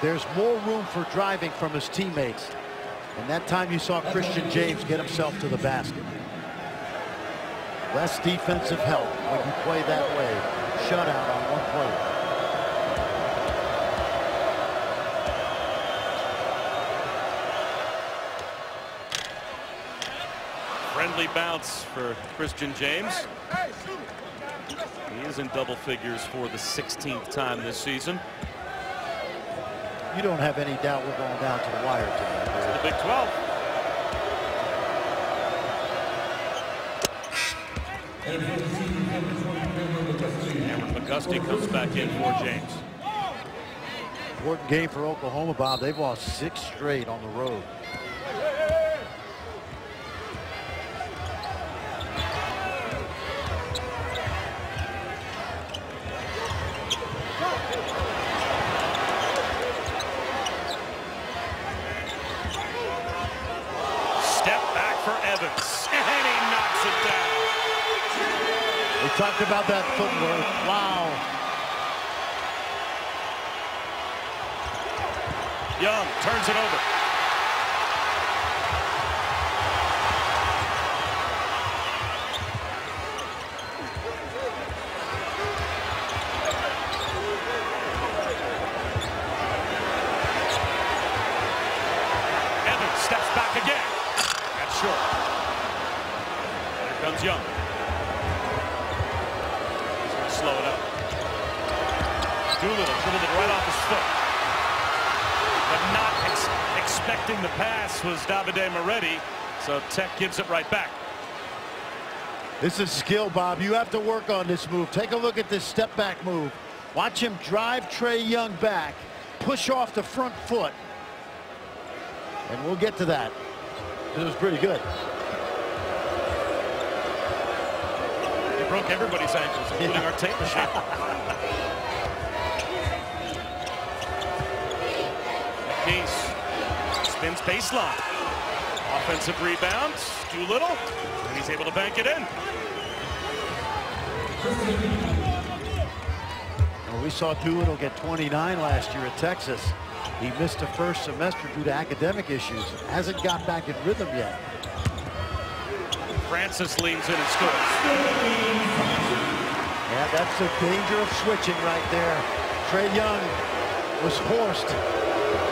There's more room for driving from his teammates. And that time you saw Christian James get himself to the basket. Less defensive help when you play that way. Shutout on one player. Friendly bounce for Christian James. He is in double figures for the 16th time this season. You don't have any doubt we're going down to the wire tonight. The Big 12. Kameron McGusty comes back in for James. Important game for Oklahoma, Bob. They've lost six straight on the road. Step back for Evans. And he knocks it down. We talked about that footwork. Wow. Young turns it over. Evans steps back again. That's short. Here comes Young. He's going to slow it up. Doolittle dribbled it right off his foot but not ex expecting the pass was Davide Moretti. So Tech gives it right back. This is skill, Bob. You have to work on this move. Take a look at this step back move. Watch him drive Trae Young back, push off the front foot. And we'll get to that. It was pretty good. He broke everybody's ankles, including our tape machine. Case spins baseline. Offensive rebound. Doolittle. And he's able to bank it in. Well, we saw Doolittle get 29 last year at Texas. He missed the first semester due to academic issues. Hasn't got back in rhythm yet. Francis leans in and scores. Yeah, that's the danger of switching right there. Trae Young was forced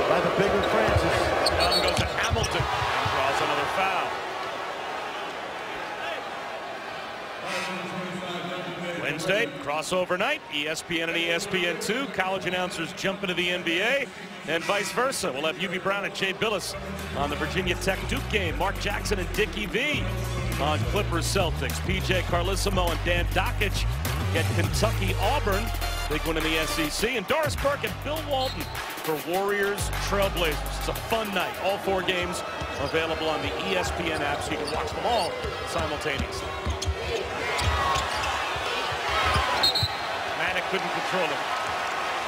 by the bigger Francis. Young goes to Hamilton and draws another foul. Wednesday, crossover night, ESPN and ESPN2. College announcers jump into the NBA and vice versa. We'll have Hubie Brown and Jay Bilas on the Virginia Tech Duke game. Mark Jackson and Dickie V on Clippers Celtics. PJ Carlesimo and Dan Dakich get Kentucky Auburn. Big one in the SEC. And Doris Burke and Bill Walton for Warriors Trailblazers. It's a fun night. All four games available on the ESPN app so you can watch them all simultaneously. Couldn't control it.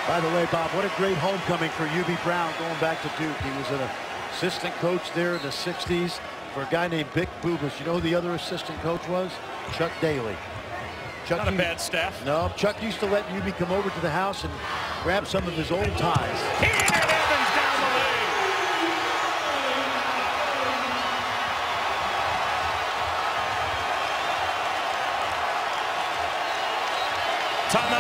By the way, Bob, what a great homecoming for Hubie Brown going back to Duke. He was an assistant coach there in the 60s for a guy named Vic Bubas. You know who the other assistant coach was? Chuck Daly. Chuck Not a bad staff. No, Chuck used to let Hubie come over to the house and grab some of his old ties. Keenan Evans down the lane. Timeout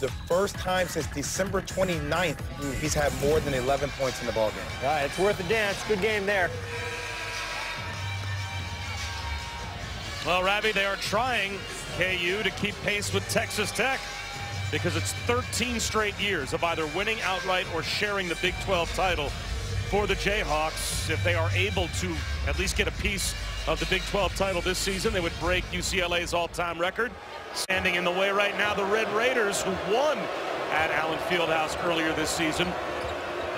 the first time since December 29th, he's had more than 11 points in the ballgame. All right, it's worth a dance. Good game there. Well, Ravi, they are trying KU to keep pace with Texas Tech because it's 13 straight years of either winning outright or sharing the Big 12 title for the Jayhawks. If they are able to at least get a piece of the Big 12 title this season, they would break UCLA's all-time record. Standing in the way right now, the Red Raiders, who won at Allen Fieldhouse earlier this season,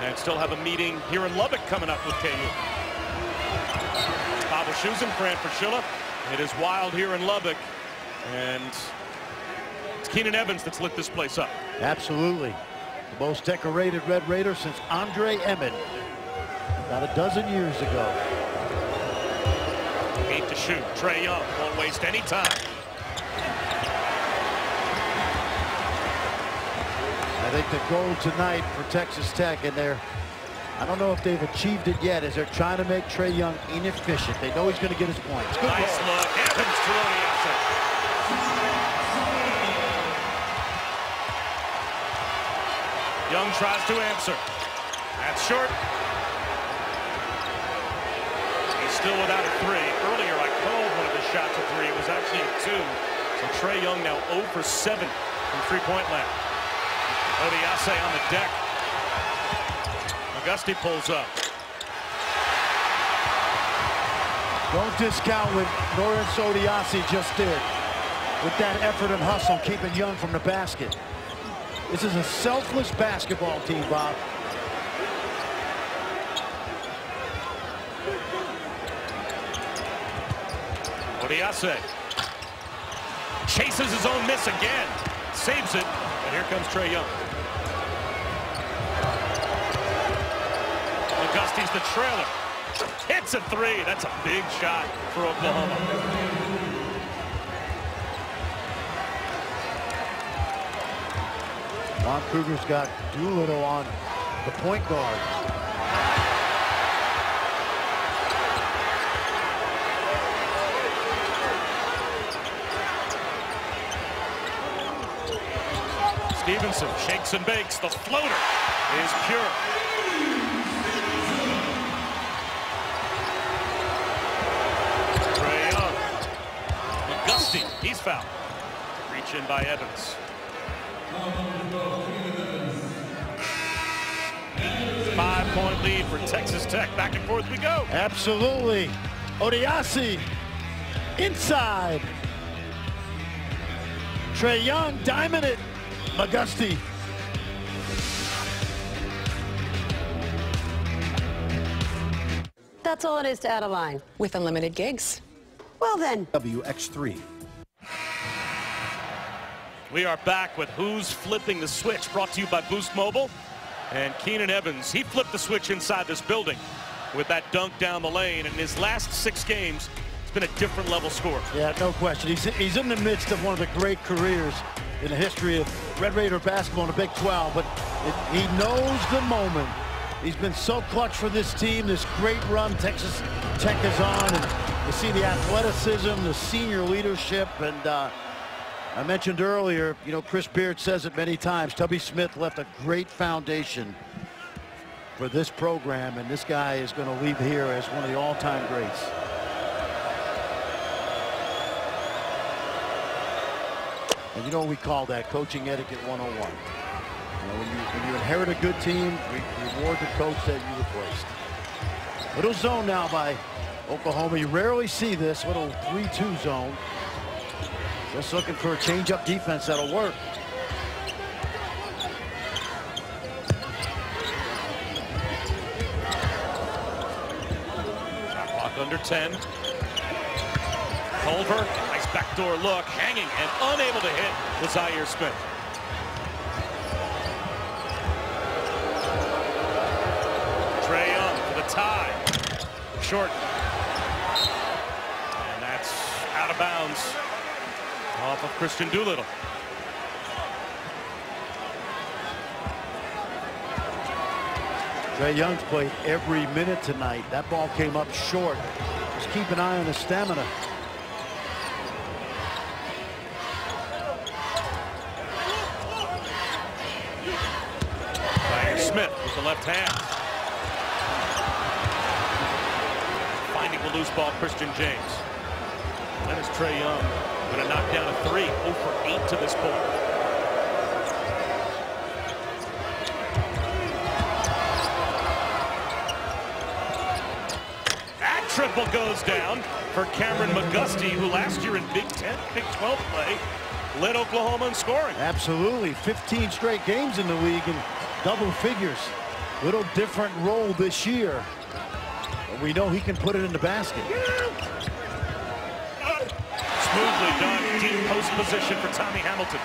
and still have a meeting here in Lubbock coming up with KU. Bob Wischusen, Fran Fraschilla. It is wild here in Lubbock, and it's Keenan Evans that's lit this place up. Absolutely. The most decorated Red Raider since Andre Emmett about a dozen years ago. Eight to shoot. Trae Young won't waste any time. I think the goal tonight for Texas Tech and they're I don't know if they've achieved it yet as they're trying to make Trae Young inefficient. They know he's going to get his points. Good nice ball. look. Evans to Young tries to answer. That's short. He's still without a three. Earlier, I called one of his shots a three. It was actually a two. So Trae Young now 0 for 7 from three-point land. Odiase on the deck. Auguste pulls up. Don't discount what Lawrence Odiase just did with that effort and hustle keeping Young from the basket. This is a selfless basketball team, Bob. Odiase chases his own miss again. Saves it. And here comes Trae Young. Augustine's the trailer. Hits a three. That's a big shot for Oklahoma. Lon Kruger's got Doolittle on the point guard. Stevenson shakes and bakes. The floater is pure. He's fouled. Reach in by Evans. Five-point lead for Texas Tech. Back and forth we go. Absolutely. Odiase inside. Trae Young, diamond it. Auguste. That's all it is to add a line. With unlimited gigs. Well then. WX3. We are back with Who's Flipping the Switch, brought to you by Boost Mobile. And Keenan Evans, he flipped the switch inside this building with that dunk down the lane. In his last six games, it's been a different level score. Yeah, no question. He's, he's in the midst of one of the great careers in the history of Red Raider basketball in the Big 12, but it, he knows the moment. He's been so clutch for this team, this great run Texas Tech is on, and you see the athleticism, the senior leadership, and uh, I mentioned earlier, you know, Chris Beard says it many times, Tubby Smith left a great foundation for this program, and this guy is going to leave here as one of the all-time greats. And you know what we call that? Coaching etiquette 101. You know, when you, when you inherit a good team, re reward the coach that you replaced. Little zone now by Oklahoma. You rarely see this little 3-2 zone. Just looking for a change-up defense that'll work. Clock under 10. Culver, nice backdoor look, hanging and unable to hit with Zhaire Smith. Trae Young for the tie. Short. And that's out of bounds off of Kristian Doolittle. Trae Young's played every minute tonight. That ball came up short. Just keep an eye on his stamina. Smith with the left hand. Finding the loose ball, Christian James. That is Trae Young. Going to knock down a three. 0 for 8 to this point. That triple goes down for Kameron McGusty, who last year in Big 10, Big 12 play led Oklahoma in scoring. Absolutely. 15 straight games in the league in double figures. Little different role this year. But we know he can put it in the basket. Smoothly done. Deep post position for Tommy Hamilton.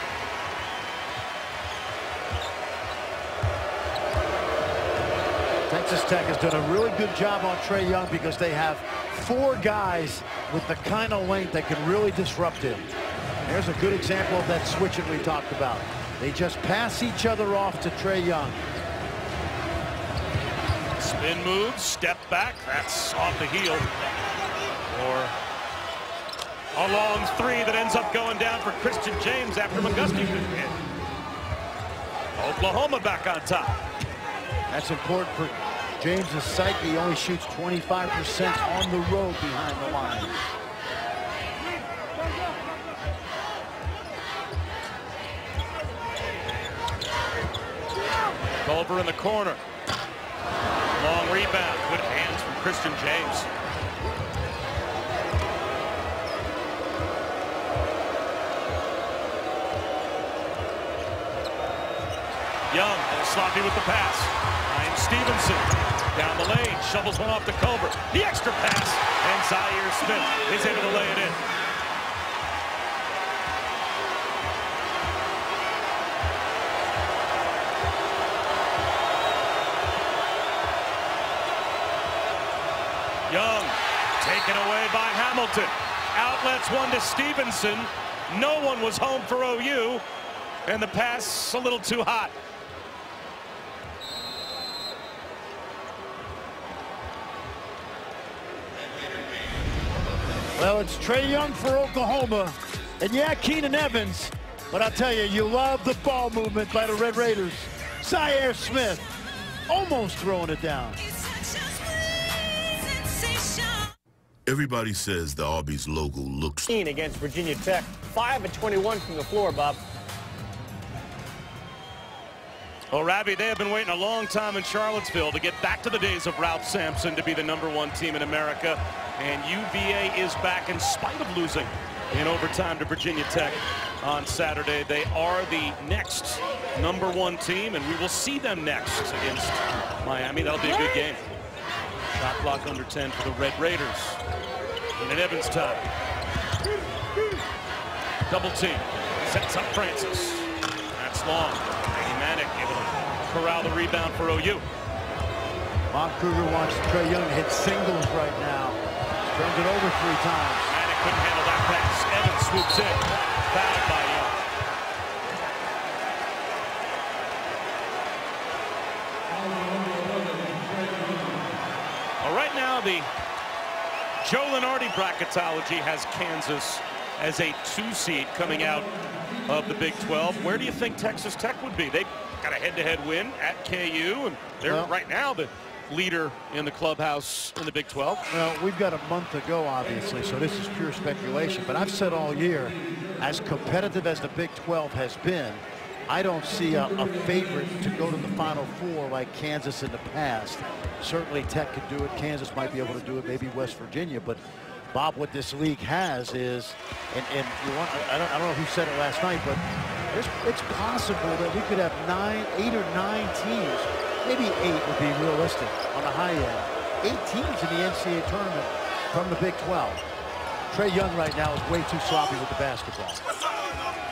Texas Tech has done a really good job on Trae Young because they have four guys with the kind of length that can really disrupt him. There's a good example of that switching we talked about. They just pass each other off to Trae Young. Spin move, step back. That's off the heel. A long three that ends up going down for Christian James after McGusty hit. Oklahoma back on top. That's important for James's psyche. He only shoots 25% on the road behind the line. Culver in the corner. Long rebound. Good hands from Christian James. Young sloppy with the pass. Niem Stevenson down the lane, shovels one off to Culver. The extra pass, and Zhaire Smith is able to lay it in. Young taken away by Hamilton. Outlets one to Stevenson. No one was home for OU. And the pass a little too hot. Well, it's Trae Young for Oklahoma. And yeah, Keenan Evans. But I'll tell you, you love the ball movement by the Red Raiders. Zhaire Smith almost throwing it down. Everybody says the Arby's logo looks against Virginia Tech. 5 and 21 from the floor, Bob. Well, Rabbi, they have been waiting a long time in Charlottesville to get back to the days of Ralph Sampson to be the number one team in America. And UVA is back in spite of losing in overtime to Virginia Tech on Saturday. They are the next number one team, and we will see them next against Miami. That'll be a good game. Shot clock under 10 for the Red Raiders. In an Evans time. Double team. Sets up Francis. That's long. Manek able to corral the rebound for OU. Bob Kruger wants Trae Young to hit singles right now. Turns it over three times. Manek couldn't handle that pass. Evans swoops in. Fouled by Young. Well, right now, the Joe Lunardi bracketology has Kansas as a two seed coming out of the Big 12. Where do you think Texas Tech would be? They got a head-to-head win at KU, and they're Well- right now the leader in the clubhouse in the Big 12. Well, we've got a month to go, obviously, so this is pure speculation. But I've said all year, as competitive as the Big 12 has been, I don't see a, a favorite to go to the Final Four like Kansas in the past. Certainly Tech could do it. Kansas might be able to do it, maybe West Virginia. But, Bob, what this league has is, and, and you want, I, don't, I don't know who said it last night, but there's, it's possible that we could have nine, eight or nine teams. Maybe eight would be realistic on the high end. Eight teams in the NCAA tournament from the Big 12. Trae Young right now is way too sloppy with the basketball.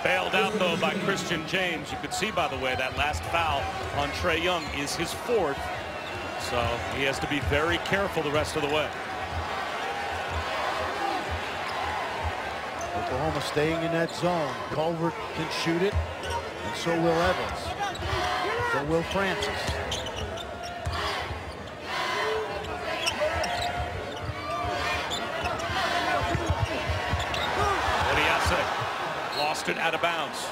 Bailed out, though, by Christian James. You could see, by the way, that last foul on Trae Young is his fourth. So he has to be very careful the rest of the way. Oklahoma staying in that zone. Culver can shoot it, and so will Evans. So will Francis. Odiase lost it out of bounds.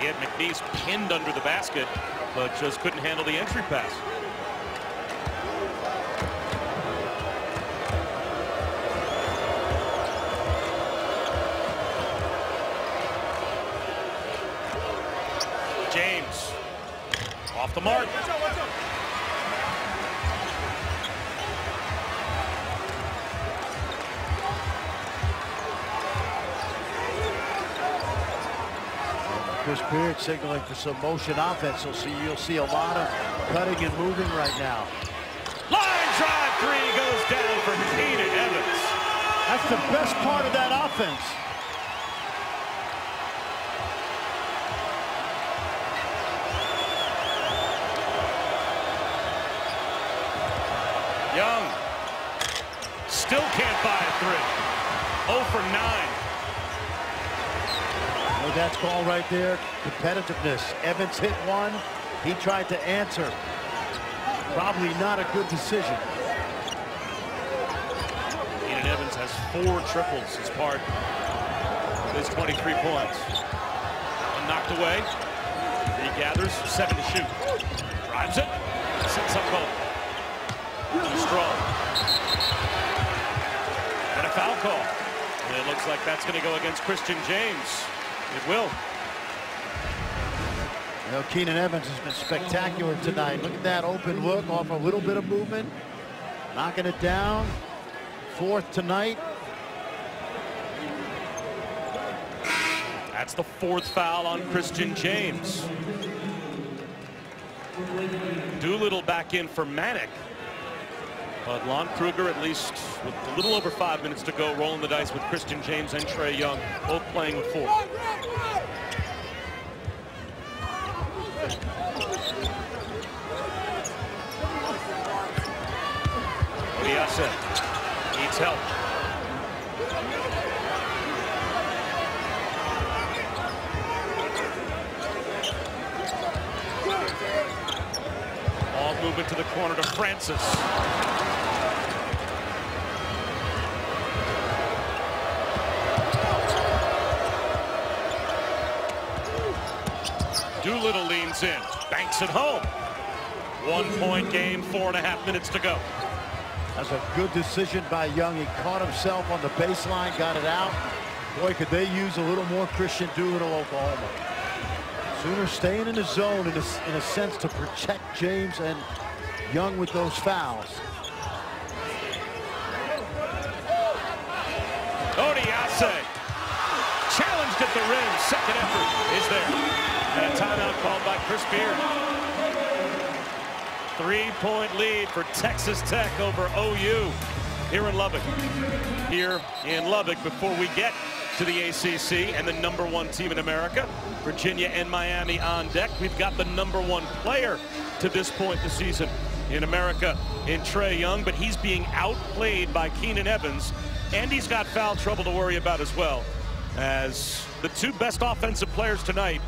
He had McNeace pinned under the basket, but just couldn't handle the entry pass. Off the mark. Chris Beard signaling for some motion offense. You'll see, you'll see a lot of cutting and moving right now. Line drive three goes down for Keenan Evans. That's the best part of that offense. Young still can't buy a three. 0 for 9. Well, that's call right there. Competitiveness. Evans hit one. He tried to answer. Probably not a good decision. Keenan Evans has four triples as part of his 23 points. One knocked away. He gathers, seven to shoot. Drives it, sets up goal. Too strong. And a foul call. And it looks like that's going to go against Christian James. It will. You know, Keenan Evans has been spectacular tonight. Look at that open look off a little bit of movement. Knocking it down. Fourth tonight. That's the fourth foul on Christian James. Doolittle back in for Manek. But Lon Kruger, at least with a little over five minutes to go, rolling the dice with Christian James and Trae Young, both playing with four. Odiase needs help. Ball movement to the corner to Francis. Doolittle leans in, banks it home. One point game, four and a half minutes to go. That's a good decision by Young. He caught himself on the baseline, got it out. Boy, could they use a little more Kristian Doolittle, Oklahoma. Sooner staying in the zone in a, in a sense to protect James and Young with those fouls. Odiase challenged at the rim. Second effort is there. And a timeout called by Chris Beard. Three-point lead for Texas Tech over OU here in Lubbock. Here in Lubbock before we get to the ACC and the number one team in America, Virginia and Miami on deck. We've got the number one player to this point this season in America in Trae Young, but he's being outplayed by Keenan Evans, and he's got foul trouble to worry about as well. As the two best offensive players tonight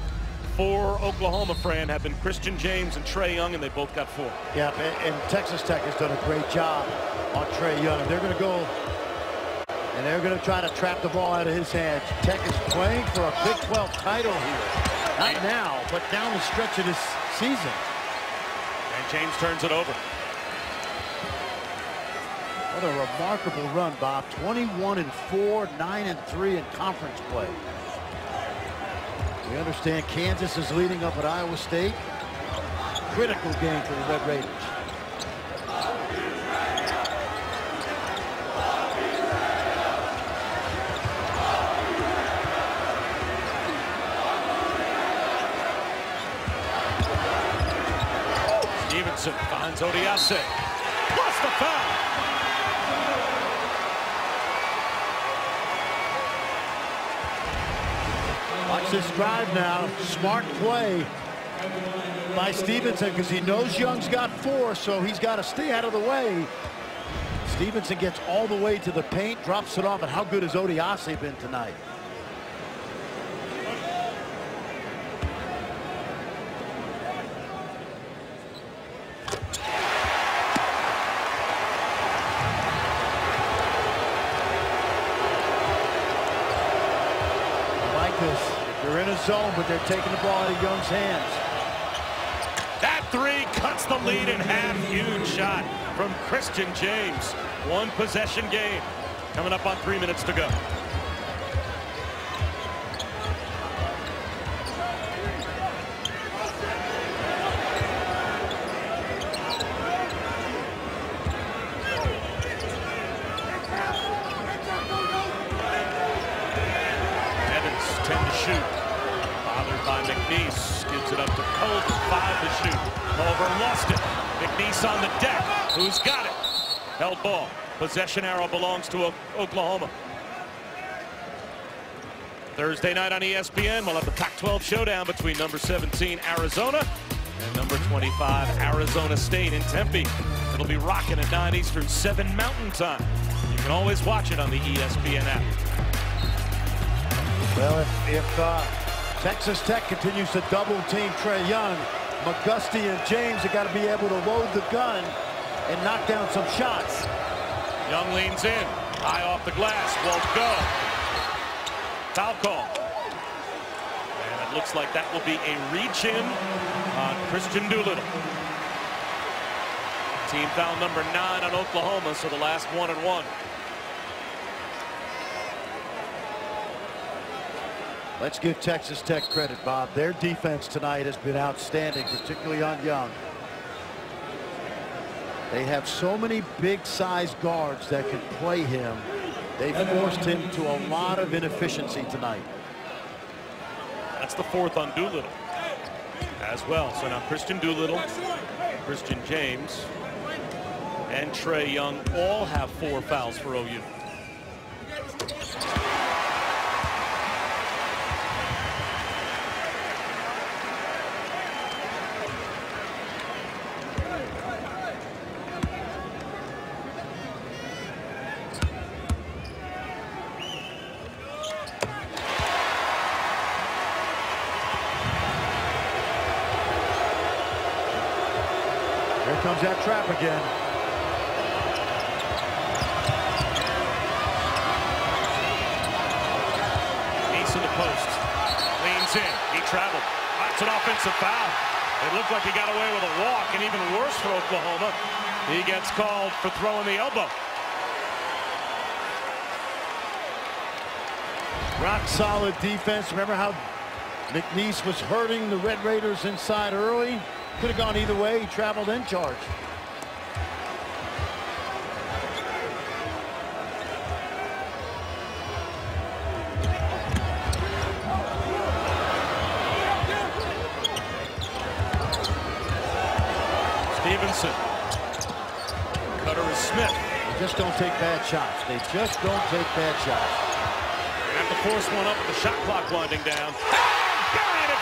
for Oklahoma, Fran, have been Christian James and Trae Young, and they both got four. Yeah, and, and Texas Tech has done a great job on Trae Young. They're going to go and they're going to try to trap the ball out of his hands. Tech is playing for a Big 12 title here. Not now, but down the stretch of this season. And James turns it over. What a remarkable run, Bob. 21 and 4, 9 and 3 in conference play. We understand Kansas is leading up at Iowa State. Critical game for the Red Raiders. Stevenson finds Odiase. Plus the foul. Watch this drive now. Smart play by Stevenson because he knows Young's got four, so he's got to stay out of the way. Stevenson gets all the way to the paint, drops it off, and how good has Odiase been tonight? I like this. They're in a zone, but they're taking the ball out of Young's hands. That three cuts the lead in half. Huge shot from Christian James. One possession game. Coming up on three minutes to go. Evans, 10 to shoot. Bothered by McNeace. Gives it up to Culver, five to shoot. Culver lost it. McNeace on the deck. Who's got it? Held ball. Possession arrow belongs to Oklahoma. Thursday night on ESPN, we'll have the Pac-12 showdown between number 17 Arizona and number 25 Arizona State in Tempe. It'll be rocking at 9 Eastern, 7 Mountain Time. You can always watch it on the ESPN app. Well, if, if uh, Texas Tech continues to double team Trae Young, McGusty and James have got to be able to load the gun and knock down some shots. Young leans in, high off the glass, won't go. Foul call. And it looks like that will be a reach in on Kristian Doolittle. Team foul number nine on Oklahoma, so the last one and one. Let's give Texas Tech credit, Bob. Their defense tonight has been outstanding, particularly on Young. They have so many big-sized guards that can play him. They forced him to a lot of inefficiency tonight. That's the fourth on Doolittle as well. So now Kristian Doolittle, Christian James, and Trae Young all have four fouls for OU. That trap again. Ace in the post. Leans in. He traveled. That's an offensive foul. It looked like he got away with a walk, and even worse for Oklahoma, he gets called for throwing the elbow. Rock solid defense. Remember how McNeace was hurting the Red Raiders inside early? Could have gone either way. He traveled in charge. Stevenson. Cutter is Smith. They just don't take bad shots. They just don't take bad shots. Have to force one up with the shot clock winding down.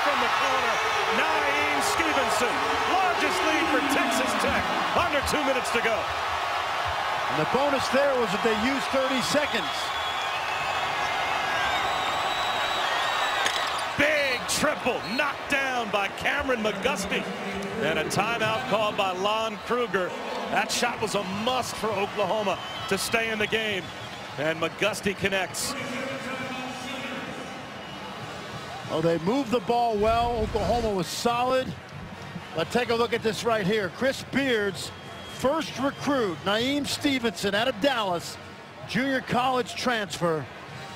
From the corner. Niem Stevenson. Largest lead for Texas Tech. Under two minutes to go. And the bonus there was that they used 30 seconds. Big triple knocked down by Kameron McGusty. And a timeout called by Lon Kruger. That shot was a must for Oklahoma to stay in the game. And McGusty connects. Oh, they moved the ball well. Oklahoma was solid. But take a look at this right here. Chris Beard's first recruit, Niem Stevenson out of Dallas, junior college transfer,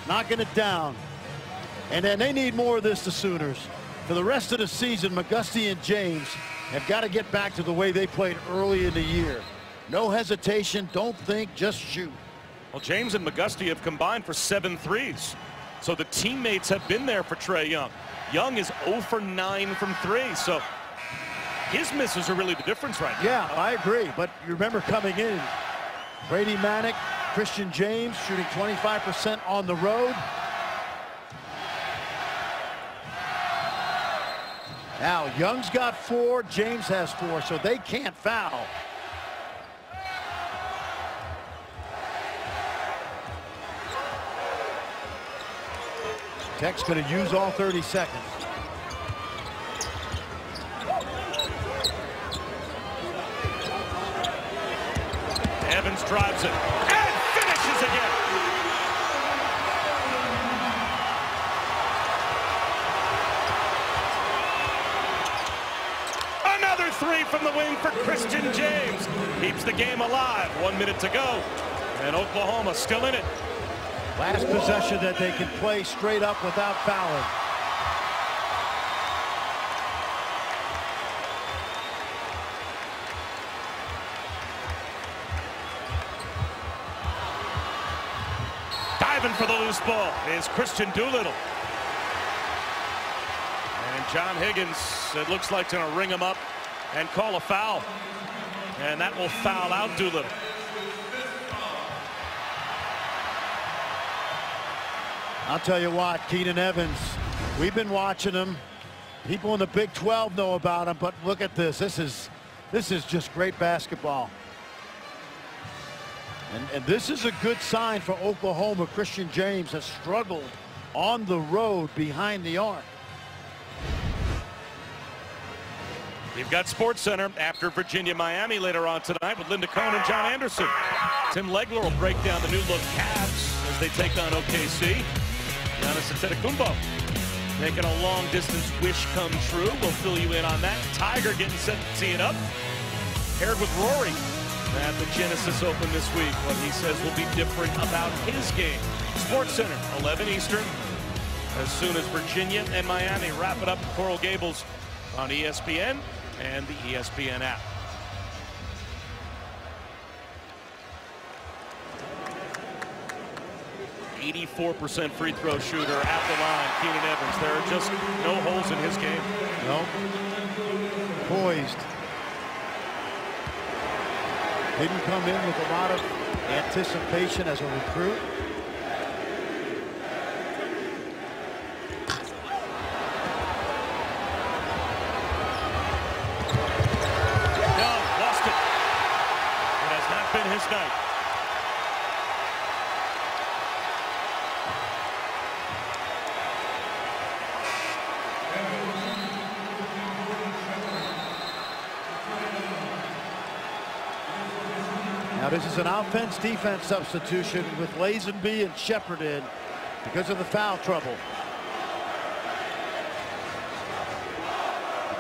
knocking it down. And then they need more of this, the Sooners. For the rest of the season, McGusty and James have got to get back to the way they played early in the year. No hesitation, don't think, just shoot. Well, James and McGusty have combined for seven threes. So the teammates have been there for Trae Young. Young is 0 for 9 from three. So his misses are really the difference right now. Yeah, I agree. But you remember coming in, Brady Manek, Christian James shooting 25% on the road. Now, Young's got four, James has four, so they can't foul. Tech's going to use all 30 seconds. Evans drives it and finishes again. Another three from the wing for Christian James. Keeps the game alive. One minute to go. And Oklahoma still in it. Last possession that they can play straight up without fouling. Diving for the loose ball is Kristian Doolittle. And John Higgins, it looks like, going to ring him up and call a foul. And that will foul out Doolittle. I'll tell you what, Keenan Evans, we've been watching him. People in the Big 12 know about him, but look at this. This is this is just great basketball. And, and this is a good sign for Oklahoma. Christian James has struggled on the road behind the arc. We've got Sports Center after Virginia Miami later on tonight with Linda Cohn and John Anderson. Tim Legler will break down the new look Cavs as they take on OKC. Giannis Antetokounmpo making a long distance wish come true. We'll fill you in on that. Tiger getting set to tee it up. Paired with Rory at the Genesis Open this week. What he says will be different about his game. Sports Center, 11 Eastern. As soon as Virginia and Miami wrap it up at Coral Gables on ESPN and the ESPN app. Eighty-four percent free throw shooter at the line, Keenan Evans. There are just no holes in his game. No. Poised. Didn't come in with a lot of anticipation as a recruit. No, lost it. It has not been his night. Now this offense-defense substitution with Lazenby and Shepard in because of the foul trouble.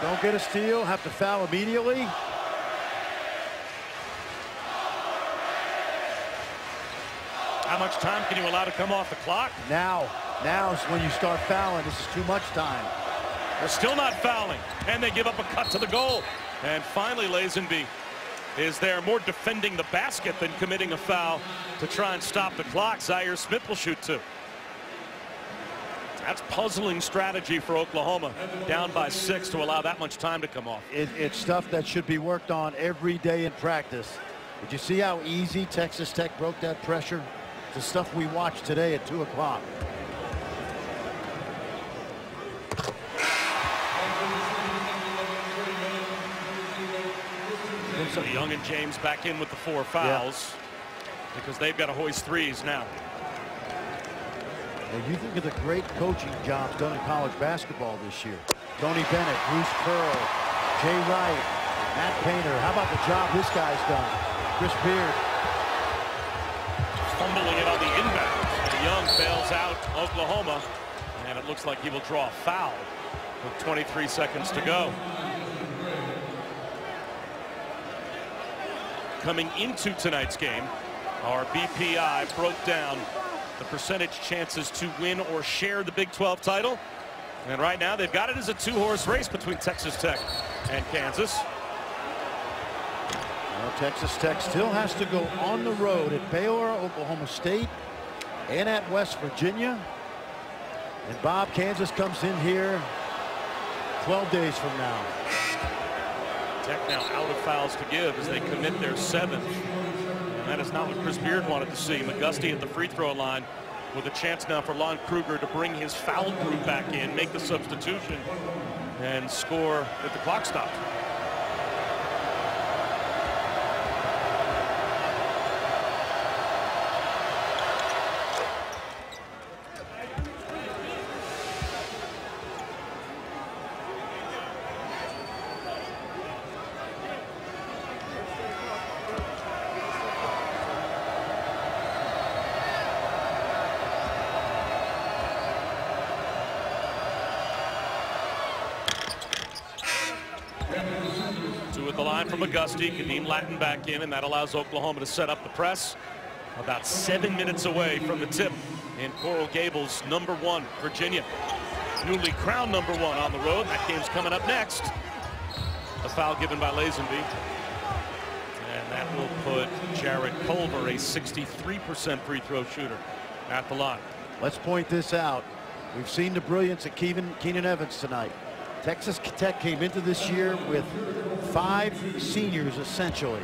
Don't get a steal, have to foul immediately. How much time can you allow to come off the clock? Now, now is when you start fouling. This is too much time. They're still not fouling, and they give up a cut to the goal. And finally, Lazenby is there more defending the basket than committing a foul to try and stop the clock. Zhaire Smith will shoot two. That's puzzling strategy for Oklahoma, down by six to allow that much time to come off. It, it's stuff that should be worked on every day in practice. Did you see how easy Texas Tech broke that pressure? The stuff we watched today at 2 o'clock. So Young and James back in with the four fouls because they've got to hoist threes now. Now you think of the great coaching jobs done in college basketball this year. Tony Bennett, Bruce Pearl, Jay Wright, Matt Painter. How about the job this guy's done? Chris Beard. Fumbling it on the inbound. Young bails out Oklahoma. And it looks like he will draw a foul with 23 seconds to go. Coming into tonight's game, our BPI broke down the percentage chances to win or share the Big 12 title. And right now they've got it as a two-horse race between Texas Tech and Kansas. Well, Texas Tech still has to go on the road at Baylor, Oklahoma State, and at West Virginia. And Bob, Kansas comes in here 12 days from now. Tech now out of fouls to give as they commit their seventh. And that is not what Chris Beard wanted to see. McGusty at the free throw line with a chance now for Lon Kruger to bring his foul group back in, make the substitution, and score at the clock stopped. From Khadeem Lattin back in, and that allows Oklahoma to set up the press. About seven minutes away from the tip in Coral Gables, number one, Virginia. Newly crowned number one on the road. That game's coming up next. A foul given by Lazenby. And that will put Jarrett Culver, a 63% free throw shooter, at the line. Let's point this out. We've seen the brilliance of Keenan, Keenan Evans tonight. Texas Tech came into this year with five seniors essentially.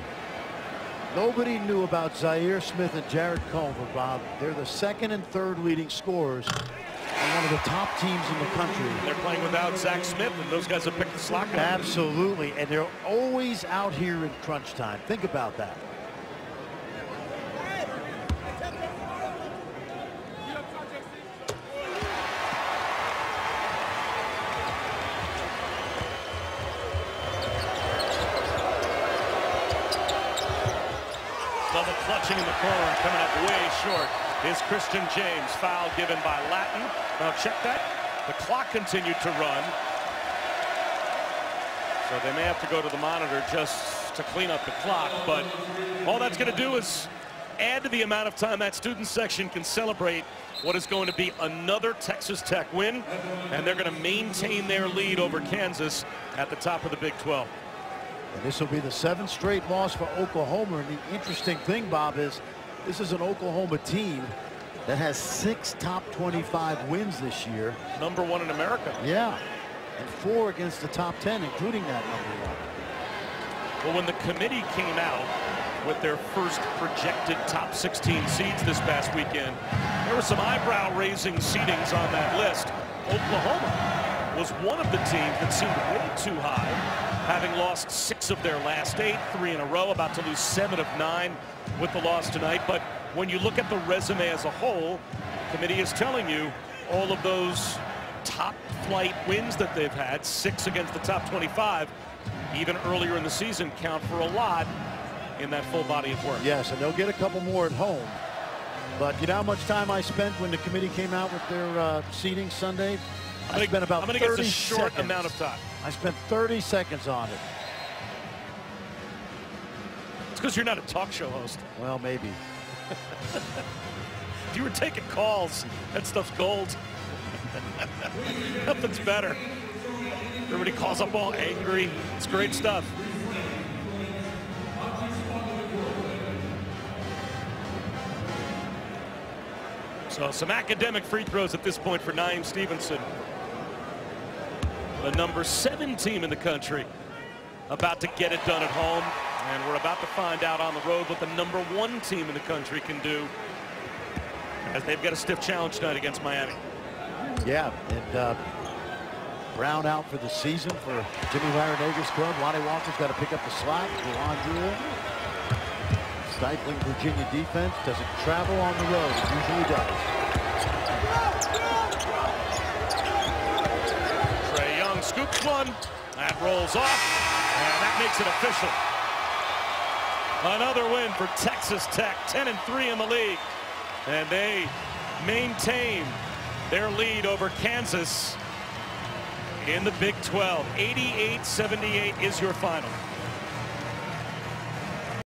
Nobody knew about Zhaire Smith and Jarrett Culver, Bob. They're the second and third leading scorers on one of the top teams in the country. They're playing without Zach Smith, and those guys have picked the slack. Absolutely, and they're always out here in crunch time. Think about that. Double clutching in the corner and coming up way short is Christian James. Foul given by Lattin. Now check that. The clock continued to run. So they may have to go to the monitor just to clean up the clock. But all that's going to do is add to the amount of time that student section can celebrate what is going to be another Texas Tech win. And they're going to maintain their lead over Kansas at the top of the Big 12. And this will be the seventh straight loss for Oklahoma. And the interesting thing, Bob, is this is an Oklahoma team that has six top 25 wins this year. Number one in America. Yeah. And four against the top 10, including that number one. Well, when the committee came out with their first projected top 16 seeds this past weekend, there were some eyebrow-raising seedings on that list. Oklahoma was one of the teams that seemed way too high, having lost six of their last eight, three in a row, about to lose seven of nine with the loss tonight. But when you look at the resume as a whole, the committee is telling you all of those top flight wins that they've had, six against the top 25, even earlier in the season, count for a lot in that full body of work. Yes, and they'll get a couple more at home. But you know how much time I spent when the committee came out with their uh, seating Sunday? I'm gonna, I spent about I'm gonna 30 guess a short seconds. amount of time. I spent 30 seconds on it. It's because you're not a talk show host. Well, maybe. If you were taking calls, that stuff's gold. Nothing's better. Everybody calls up all angry. It's great stuff. So some academic free throws at this point for Niem Stevenson. The number seven team in the country about to get it done at home. And we're about to find out on the road what the number one team in the country can do as they've got a stiff challenge tonight against Miami. Yeah, and uh, Brown out for the season for Jimmy Larranaga's club. Lonnie Walker's got to pick up the slack. Juwan Jewell stifling Virginia defense. Doesn't travel on the road. It usually does. Trae Young scoops one. That rolls off. And that makes it official. Another win for Texas Tech. 10 and 3 in the league. And they maintain their lead over Kansas in the Big 12. 88-78 is your final.